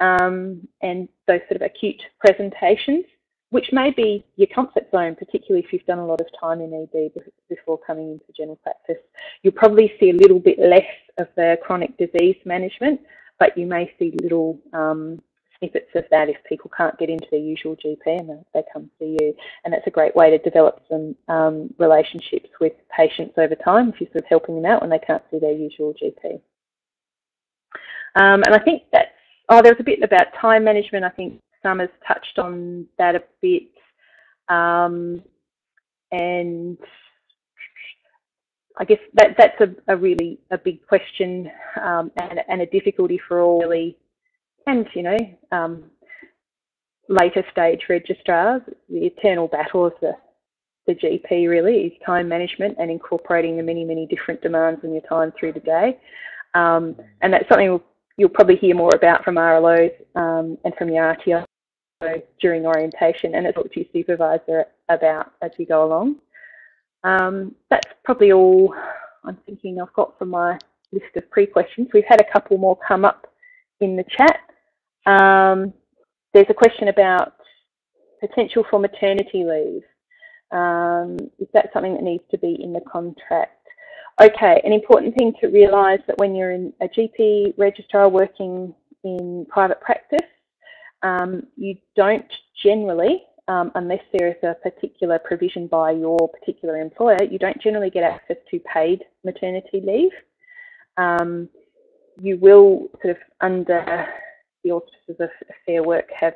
um, and those sort of acute presentations which may be your comfort zone, particularly if you've done a lot of time in ED before coming into general practice. You'll probably see a little bit less of the chronic disease management, but you may see little um, snippets of that if people can't get into their usual GP and they come to you. And that's a great way to develop some um, relationships with patients over time if you're sort of helping them out when they can't see their usual GP. Um, and I think that's, oh, there was a bit about time management. I think Summer's touched on that a bit. Um, and I guess that that's a, a really a big question um, and, and, a difficulty for all really, and you know, um, later stage registrars. The eternal battle of the the GP really is time management and incorporating the many many different demands on your time through the day, um, and that's something we'll, you'll probably hear more about from RLOs um, and from your RTO during orientation, and talk to your supervisor about as you go along. Um, that's probably all I'm thinking I've got for my list of pre-questions. We've had a couple more come up in the chat. Um, there's a question about potential for maternity leave. Um, is that something that needs to be in the contract? Okay, an important thing to realise that when you're in a GP registrar working in private practice, um, you don't generally um, unless there is a particular provision by your particular employer, you don't generally get access to paid maternity leave. Um, you will sort of under the auspices of Fair Work have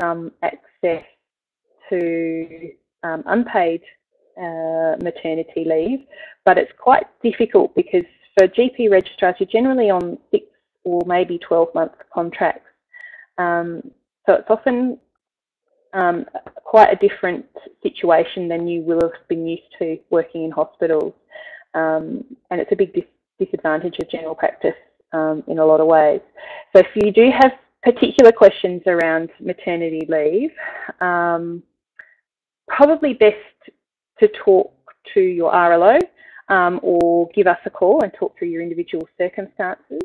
some access to um, unpaid uh, maternity leave, but it's quite difficult because for GP registrars, you're generally on six or maybe 12 month contracts. Um, so it's often um, quite a different situation than you will have been used to working in hospitals. Um, and it's a big dis disadvantage of general practice um, in a lot of ways. So if you do have particular questions around maternity leave, um, probably best to talk to your RLO um, or give us a call and talk through your individual circumstances.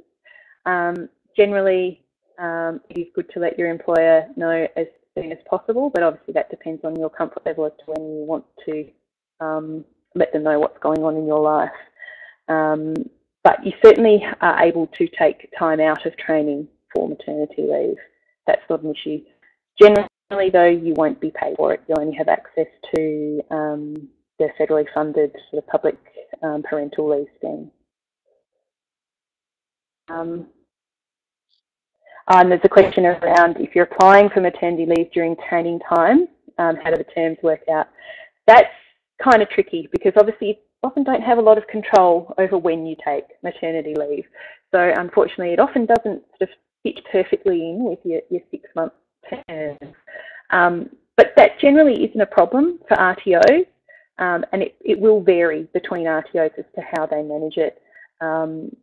Um, generally, it is good to let your employer know as soon as possible, but obviously that depends on your comfort level as to when you want to um, let them know what's going on in your life. Um, but you certainly are able to take time out of training for maternity leave. That's not an issue. Generally, though, you won't be paid for it. You'll only have access to um, the federally funded sort of public um, parental leave scheme. Um, and there's a question around if you're applying for maternity leave during training time, um, how do the terms work out? That's kind of tricky because obviously you often don't have a lot of control over when you take maternity leave. So unfortunately, it often doesn't sort of fit perfectly in with your, your six month terms. Um, but that generally isn't a problem for RTOs, um, and it, it will vary between RTOs as to how they manage it. Um,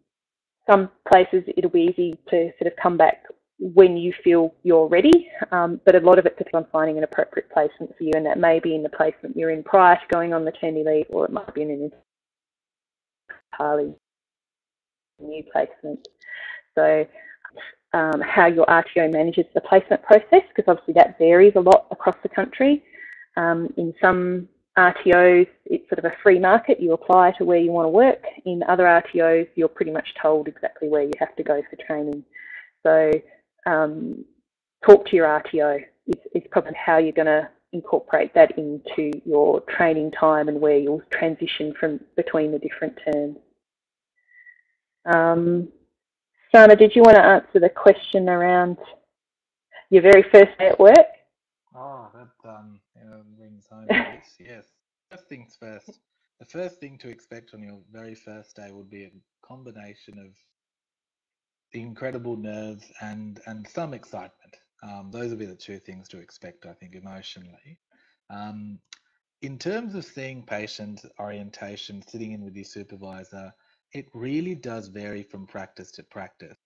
some places it'll be easy to sort of come back when you feel you're ready, um, but a lot of it depends on finding an appropriate placement for you, and that may be in the placement you're in prior to going on the maternity leave, or it might be in an entirely new placement. So um, how your RTO manages the placement process, because obviously that varies a lot across the country. Um, in some RTOs, it's sort of a free market. You apply to where you want to work. In other RTOs, you're pretty much told exactly where you have to go for training. So um, talk to your RTO is, is probably how you're going to incorporate that into your training time and where you'll transition from between the different terms. Um, Sana, did you want to answer the question around your very first day at work? Oh, that um, yes. First things first. The first thing to expect on your very first day would be a combination of the incredible nerves and and some excitement. Um, those would be the two things to expect, I think, emotionally. Um, in terms of seeing patients, orientation, sitting in with your supervisor, it really does vary from practice to practice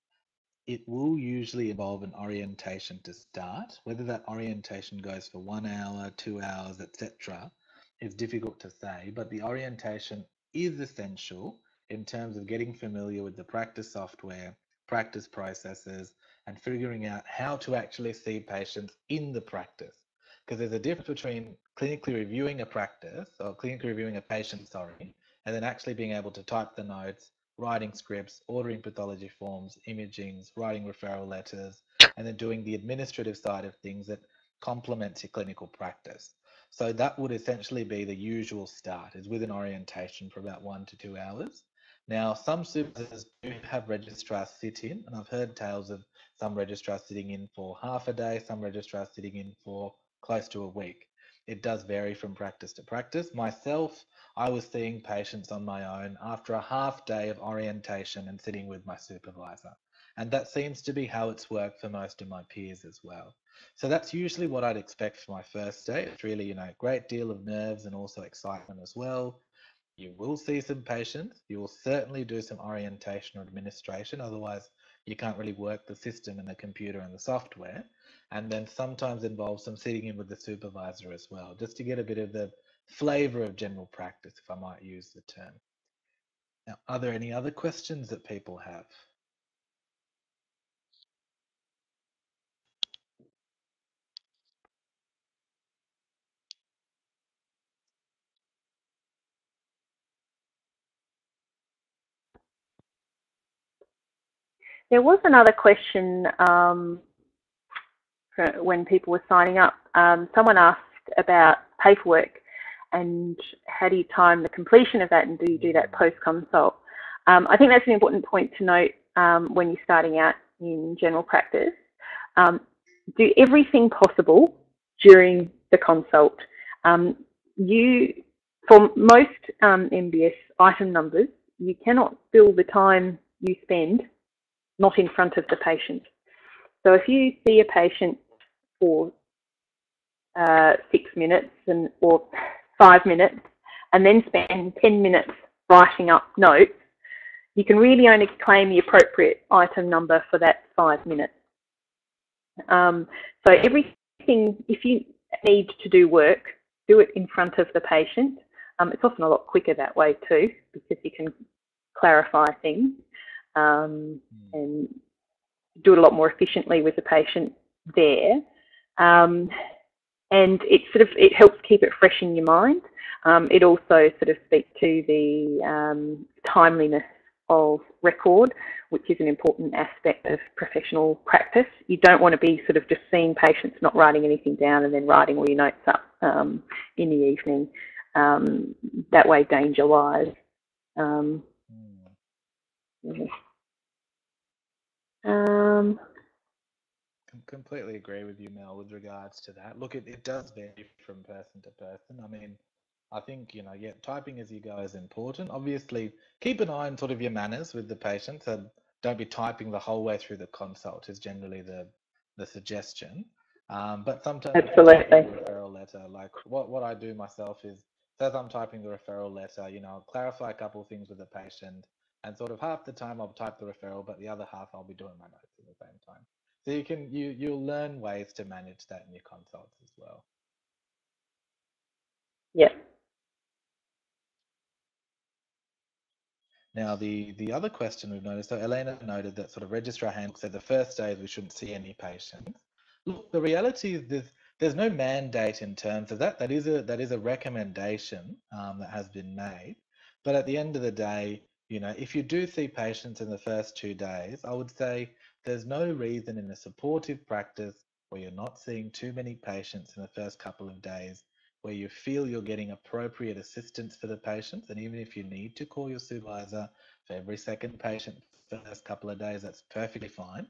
it will usually involve an orientation to start. Whether that orientation goes for one hour, two hours, etc., is difficult to say, but the orientation is essential in terms of getting familiar with the practice software, practice processes, and figuring out how to actually see patients in the practice. Because there's a difference between clinically reviewing a practice or clinically reviewing a patient, sorry, and then actually being able to type the notes, writing scripts, ordering pathology forms, imagings, writing referral letters, and then doing the administrative side of things that complements your clinical practice. So that would essentially be the usual start, is with an orientation for about one to two hours. Now, some supervisors do have registrars sit in, and I've heard tales of some registrars sitting in for half a day, some registrars sitting in for close to a week. It does vary from practice to practice. Myself, I was seeing patients on my own after a half day of orientation and sitting with my supervisor. And that seems to be how it's worked for most of my peers as well. So that's usually what I'd expect for my first day. It's really, you know, a great deal of nerves and also excitement as well. You will see some patients. You will certainly do some orientation or administration. Otherwise, you can't really work the system and the computer and the software. And then sometimes involves some sitting in with the supervisor as well, just to get a bit of the flavor of general practice, if I might use the term. Now, are there any other questions that people have? There was another question um, when people were signing up. Um, someone asked about paperwork and how do you time the completion of that and do you do that post consult? Um, I think that's an important point to note um, when you're starting out in general practice. Um, do everything possible during the consult. Um, you, for most MBS item numbers, you cannot bill the time you spend not in front of the patient. So if you see a patient for uh, six minutes and or five minutes and then spend 10 minutes writing up notes, you can really only claim the appropriate item number for that five minutes. Um, so everything, if you need to do work, do it in front of the patient. Um, it's often a lot quicker that way too, because you can clarify things um, mm. and do it a lot more efficiently with the patient there. Um, and it sort of it helps keep it fresh in your mind. Um, it also sort of speaks to the um, timeliness of record, which is an important aspect of professional practice. You don't want to be sort of just seeing patients, not writing anything down, and then writing all your notes up um, in the evening. Um, that way, danger lies. Um, mm. Um, completely agree with you, Mel, with regards to that. Look, it, it does vary from person to person. I mean, I think, you know, yeah, typing as you go is important. Obviously, keep an eye on sort of your manners with the patient. So don't be typing the whole way through the consult is generally the, the suggestion. Um, but sometimes Absolutely. referral letter, like what, what I do myself is, as I'm typing the referral letter, you know, I'll clarify a couple of things with the patient and sort of half the time I'll type the referral, but the other half I'll be doing my notes at the same time. So you can you you'll learn ways to manage that in your consults as well. Yeah. Now the the other question we've noticed, so Elena noted that sort of registrar handbook said the first days we shouldn't see any patients. Look, the reality is there's there's no mandate in terms of that. That is a that is a recommendation um, that has been made. But at the end of the day, you know, if you do see patients in the first two days, I would say there's no reason in a supportive practice where you're not seeing too many patients in the first couple of days, where you feel you're getting appropriate assistance for the patients. And even if you need to call your supervisor for every second patient for the first couple of days, that's perfectly fine.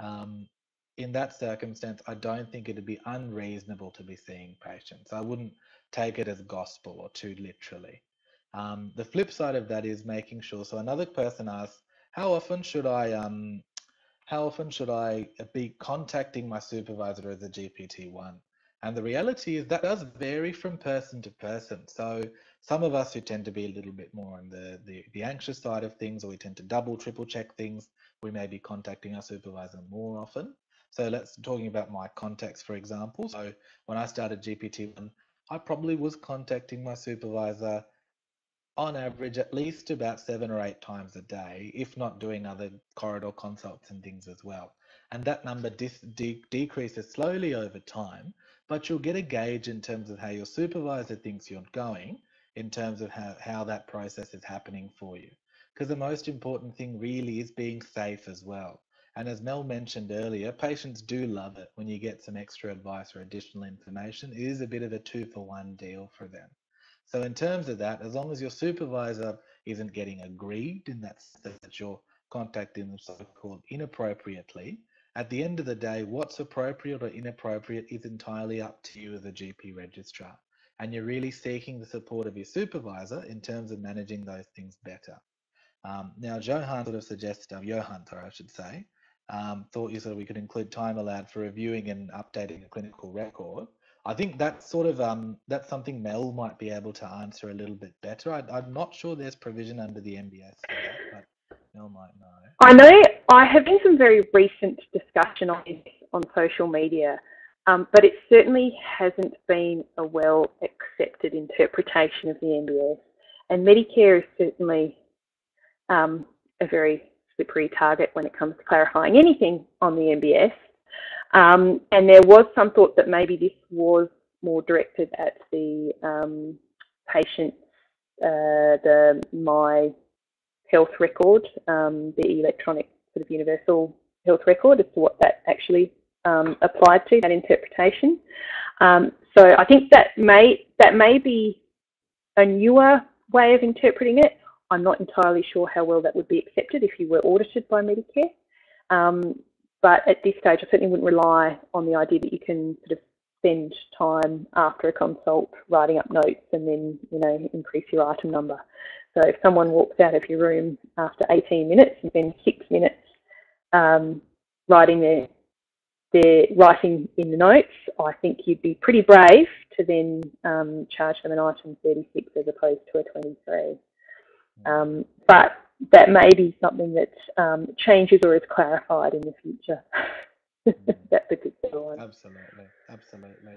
Um, in that circumstance, I don't think it'd be unreasonable to be seeing patients. I wouldn't take it as gospel or too literally. Um, the flip side of that is making sure. So another person asks, how often should I um, how often should I be contacting my supervisor as a GPT-1? And the reality is that does vary from person to person. So some of us who tend to be a little bit more on the, the, the anxious side of things, or we tend to double, triple check things, we may be contacting our supervisor more often. So let's talking about my context, for example. So when I started GPT-1, I probably was contacting my supervisor on average at least about seven or eight times a day, if not doing other corridor consults and things as well. And that number de decreases slowly over time, but you'll get a gauge in terms of how your supervisor thinks you're going, in terms of how, how that process is happening for you. because the most important thing really is being safe as well. And as Mel mentioned earlier, patients do love it when you get some extra advice or additional information. It is a bit of a two for one deal for them. So in terms of that, as long as your supervisor isn't getting aggrieved in that, that you're contacting them so-called inappropriately, at the end of the day, what's appropriate or inappropriate is entirely up to you as a GP registrar. And you're really seeking the support of your supervisor in terms of managing those things better. Um, now, Johan sort of suggested, uh, Johan, sorry, I should say, um, thought you said we could include time allowed for reviewing and updating a clinical record. I think that's sort of um, that's something Mel might be able to answer a little bit better. I, am not sure there's provision under the MBS but Mel might know. I know I have been some very recent discussion on this on social media, um, but it certainly hasn't been a well accepted interpretation of the MBS, and Medicare is certainly um, a very slippery target when it comes to clarifying anything on the MBS. Um, and there was some thought that maybe this was more directed at the um, patient, uh, the My Health Record, um, the electronic sort of universal health record, as to what that actually um, applied to, that interpretation. Um, so I think that may that may be a newer way of interpreting it. I'm not entirely sure how well that would be accepted if you were audited by Medicare. Um, but at this stage, I certainly wouldn't rely on the idea that you can sort of spend time after a consult writing up notes and then, you know, increase your item number. So if someone walks out of your room after 18 minutes and spends six minutes um, writing their their writing in the notes, I think you'd be pretty brave to then um, charge them an item 36 as opposed to a 23. Um, but that may be something that um, changes or is clarified in the future. that particular one. Absolutely, absolutely.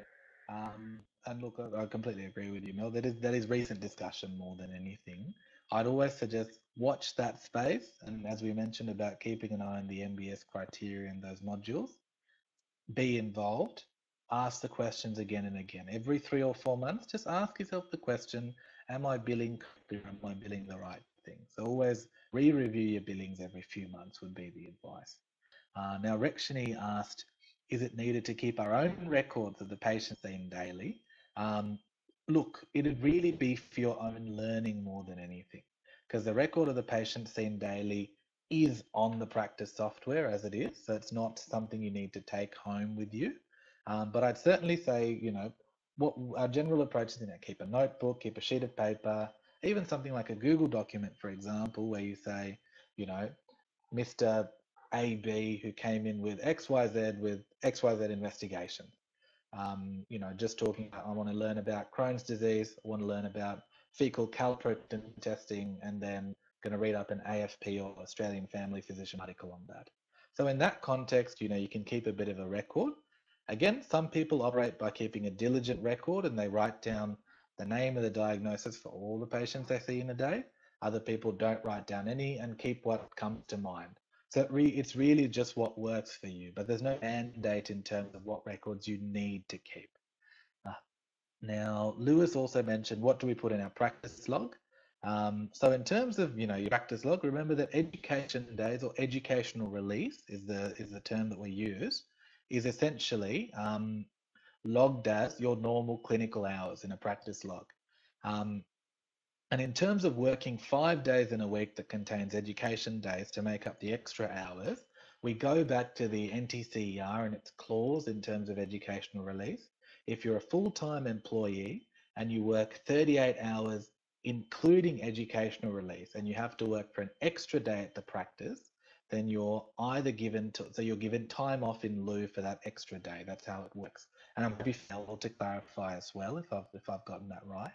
Um, and look, I completely agree with you, Mel. That is that is recent discussion more than anything. I'd always suggest watch that space, and as we mentioned about keeping an eye on the MBS criteria in those modules, be involved. Ask the questions again and again. Every three or four months, just ask yourself the question am I billing am I billing the right thing? So always re-review your billings every few months would be the advice. Uh, now, Rekshini asked, is it needed to keep our own records of the patients seen daily? Um, look, it'd really be for your own learning more than anything, because the record of the patient seen daily is on the practice software as it is, so it's not something you need to take home with you. Um, but I'd certainly say, you know, what our general approach is, you know, keep a notebook, keep a sheet of paper, even something like a Google document, for example, where you say, you know, Mr. AB who came in with XYZ with XYZ investigation. Um, you know, just talking about, I want to learn about Crohn's disease, I want to learn about fecal calprotectin testing, and then going to read up an AFP or Australian Family Physician article on that. So in that context, you know, you can keep a bit of a record Again, some people operate by keeping a diligent record and they write down the name of the diagnosis for all the patients they see in a day. Other people don't write down any and keep what comes to mind. So it re it's really just what works for you, but there's no mandate in terms of what records you need to keep. Uh, now, Lewis also mentioned what do we put in our practice log? Um, so in terms of you know your practice log, remember that education days or educational release is the is the term that we use is essentially um, logged as your normal clinical hours in a practice log. Um, and in terms of working five days in a week that contains education days to make up the extra hours, we go back to the NTCER and its clause in terms of educational release. If you're a full-time employee and you work 38 hours including educational release and you have to work for an extra day at the practice, then you're either given to, so you're given time off in lieu for that extra day. That's how it works. And I'm happy to clarify as well if I've if I've gotten that right.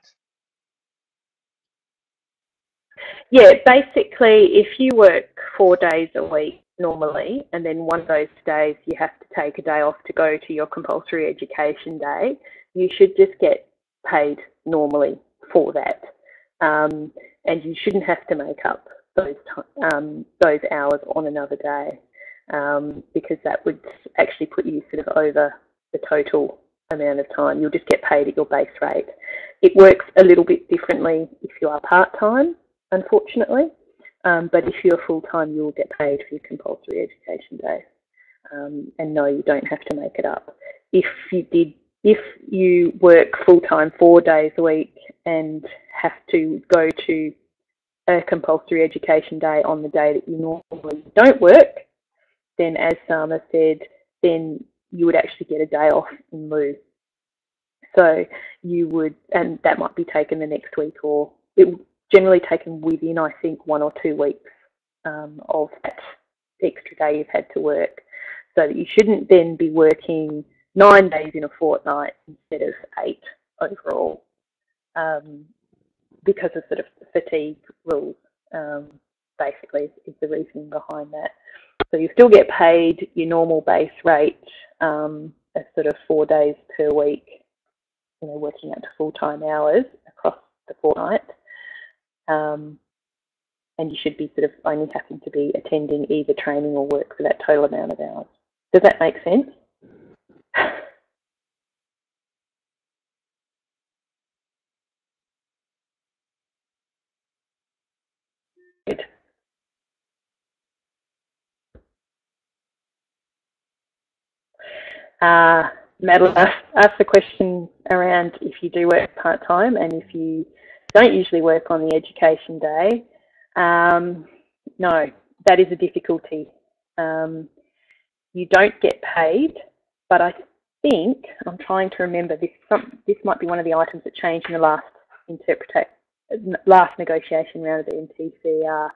Yeah, basically, if you work four days a week normally, and then one of those days you have to take a day off to go to your compulsory education day, you should just get paid normally for that. Um, and you shouldn't have to make up those um, those hours on another day um, because that would actually put you sort of over the total amount of time. You'll just get paid at your base rate. It works a little bit differently if you are part time, unfortunately. Um, but if you're full time, you will get paid for your compulsory education day. Um, and no, you don't have to make it up. If you did, if you work full time four days a week and have to go to a compulsory education day on the day that you normally don't work, then as Sama said, then you would actually get a day off in lieu. So you would, and that might be taken the next week, or it would generally taken within, I think, one or two weeks um, of that extra day you've had to work. So that you shouldn't then be working nine days in a fortnight instead of eight overall, um, because of sort of fatigue rules. Um, basically, is the reasoning behind that. So you still get paid your normal base rate um, sort of four days per week, you know, working out to full-time hours across the fortnight. Um, and you should be sort of only having to be attending either training or work for that total amount of hours. Does that make sense? Good. Uh, Madeline asked the question around if you do work part time and if you don't usually work on the education day. Um, no, that is a difficulty. Um, you don't get paid, but I think I'm trying to remember this. Some, this might be one of the items that changed in the last interpretation, last negotiation round of the NTCER.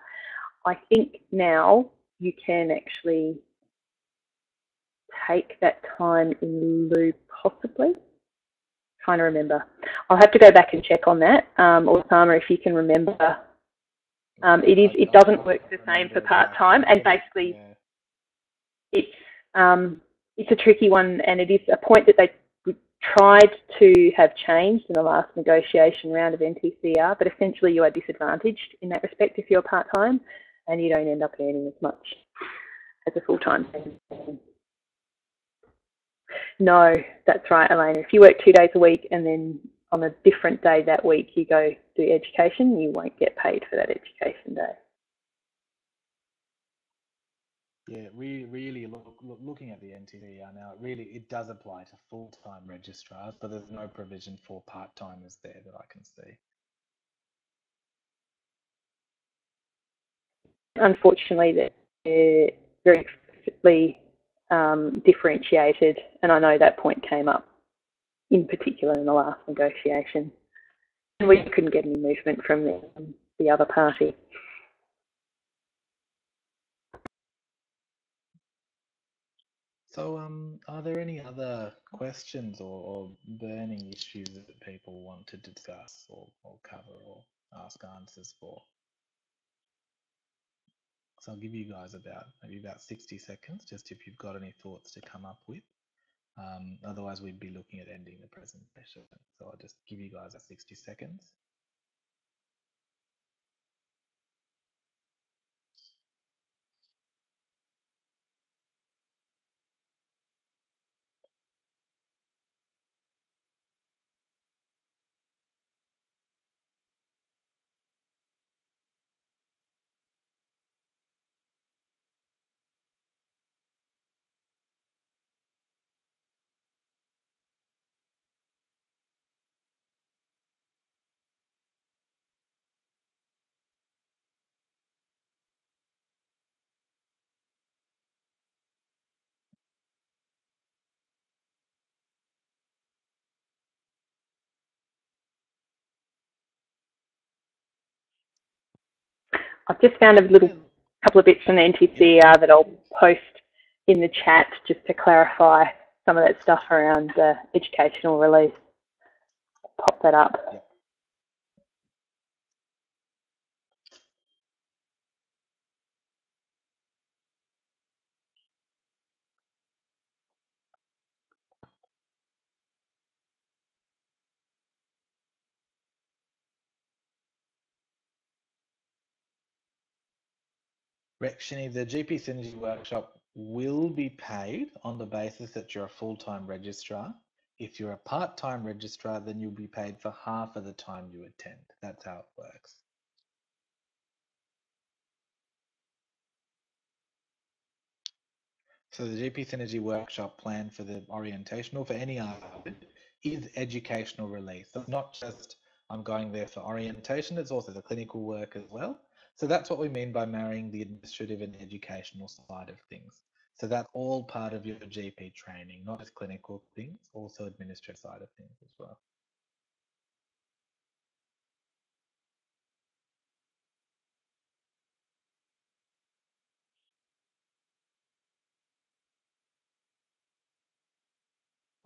I think now you can actually take that time in lieu, possibly. Trying to remember. I'll have to go back and check on that. Um, or Sama, if you can remember, um, it is. It doesn't work the same for part time, and basically, it's um, it's a tricky one, and it is a point that they tried to have changed in the last negotiation round of NTCER, but essentially you are disadvantaged in that respect if you're part time, and you don't end up earning as much as a full time. No, that's right, Elaine. If you work two days a week and then on a different day that week you go do education, you won't get paid for that education day. Yeah, we really look, look, looking at the NTCER now. It really it does apply to full-time registrars, but there's no provision for part-timers there that I can see. Unfortunately, they're very explicitly um, differentiated, and I know that point came up in particular in the last negotiation. And we couldn't get any movement from the, the other party. So, um, are there any other questions or, or burning issues that people want to discuss or, or cover or ask answers for? So I'll give you guys about maybe about 60 seconds, just if you've got any thoughts to come up with. Um, otherwise, we'd be looking at ending the presentation. So I'll just give you guys a 60 seconds. I've just found a little couple of bits from the NTCER that I'll post in the chat just to clarify some of that stuff around uh, educational release. Pop that up. Rex the GP Synergy Workshop will be paid on the basis that you're a full-time registrar. If you're a part-time registrar, then you'll be paid for half of the time you attend. That's how it works. So the GP Synergy workshop plan for the orientational for any RRB is educational release. So it's not just I'm going there for orientation, it's also the clinical work as well. So that's what we mean by marrying the administrative and educational side of things. So that's all part of your GP training, not just clinical things, also administrative side of things as well.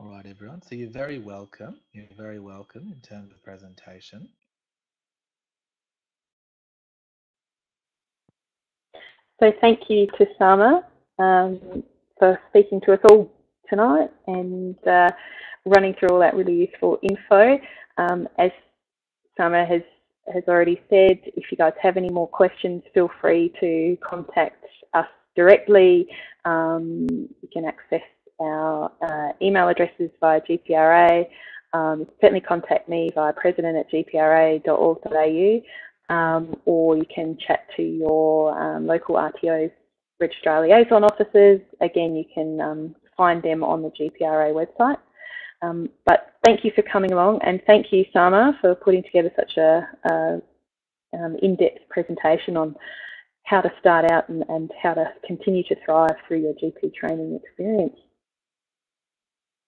All right, everyone. So you're very welcome. You're very welcome in terms of presentation. So thank you to Sama um, for speaking to us all tonight and uh, running through all that really useful info. Um, as Sama has has already said, if you guys have any more questions, feel free to contact us directly. Um, you can access our uh, email addresses via GPRA. Um, certainly contact me via president at gpra.org.au um, or you can chat to your um, local RTO's registrar liaison officers. Again, you can um, find them on the GPRA website. Um, but thank you for coming along and thank you, Sama, for putting together such a, a um, in-depth presentation on how to start out and, and how to continue to thrive through your GP training experience.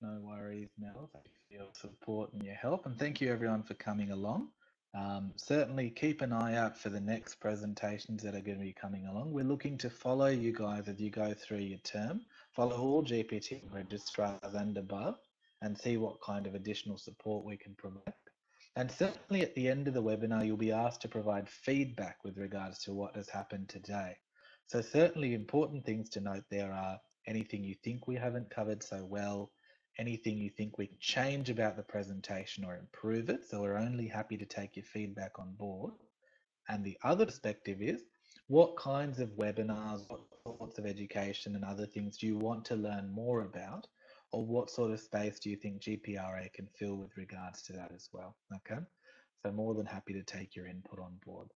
No worries, Mel. Thank you for your support and your help. And thank you everyone for coming along. Um, certainly keep an eye out for the next presentations that are going to be coming along. We're looking to follow you guys as you go through your term, follow all GPT registrars and above, and see what kind of additional support we can provide. And certainly at the end of the webinar, you'll be asked to provide feedback with regards to what has happened today. So certainly important things to note there are anything you think we haven't covered so well, anything you think we can change about the presentation or improve it. So we're only happy to take your feedback on board. And the other perspective is what kinds of webinars, what sorts of education and other things do you want to learn more about? Or what sort of space do you think GPRA can fill with regards to that as well? Okay, so more than happy to take your input on board.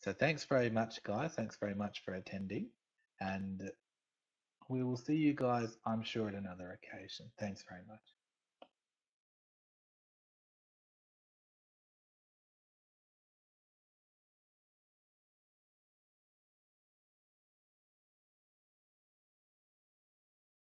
So thanks very much, guys. Thanks very much for attending. And we will see you guys, I'm sure, at another occasion. Thanks very much.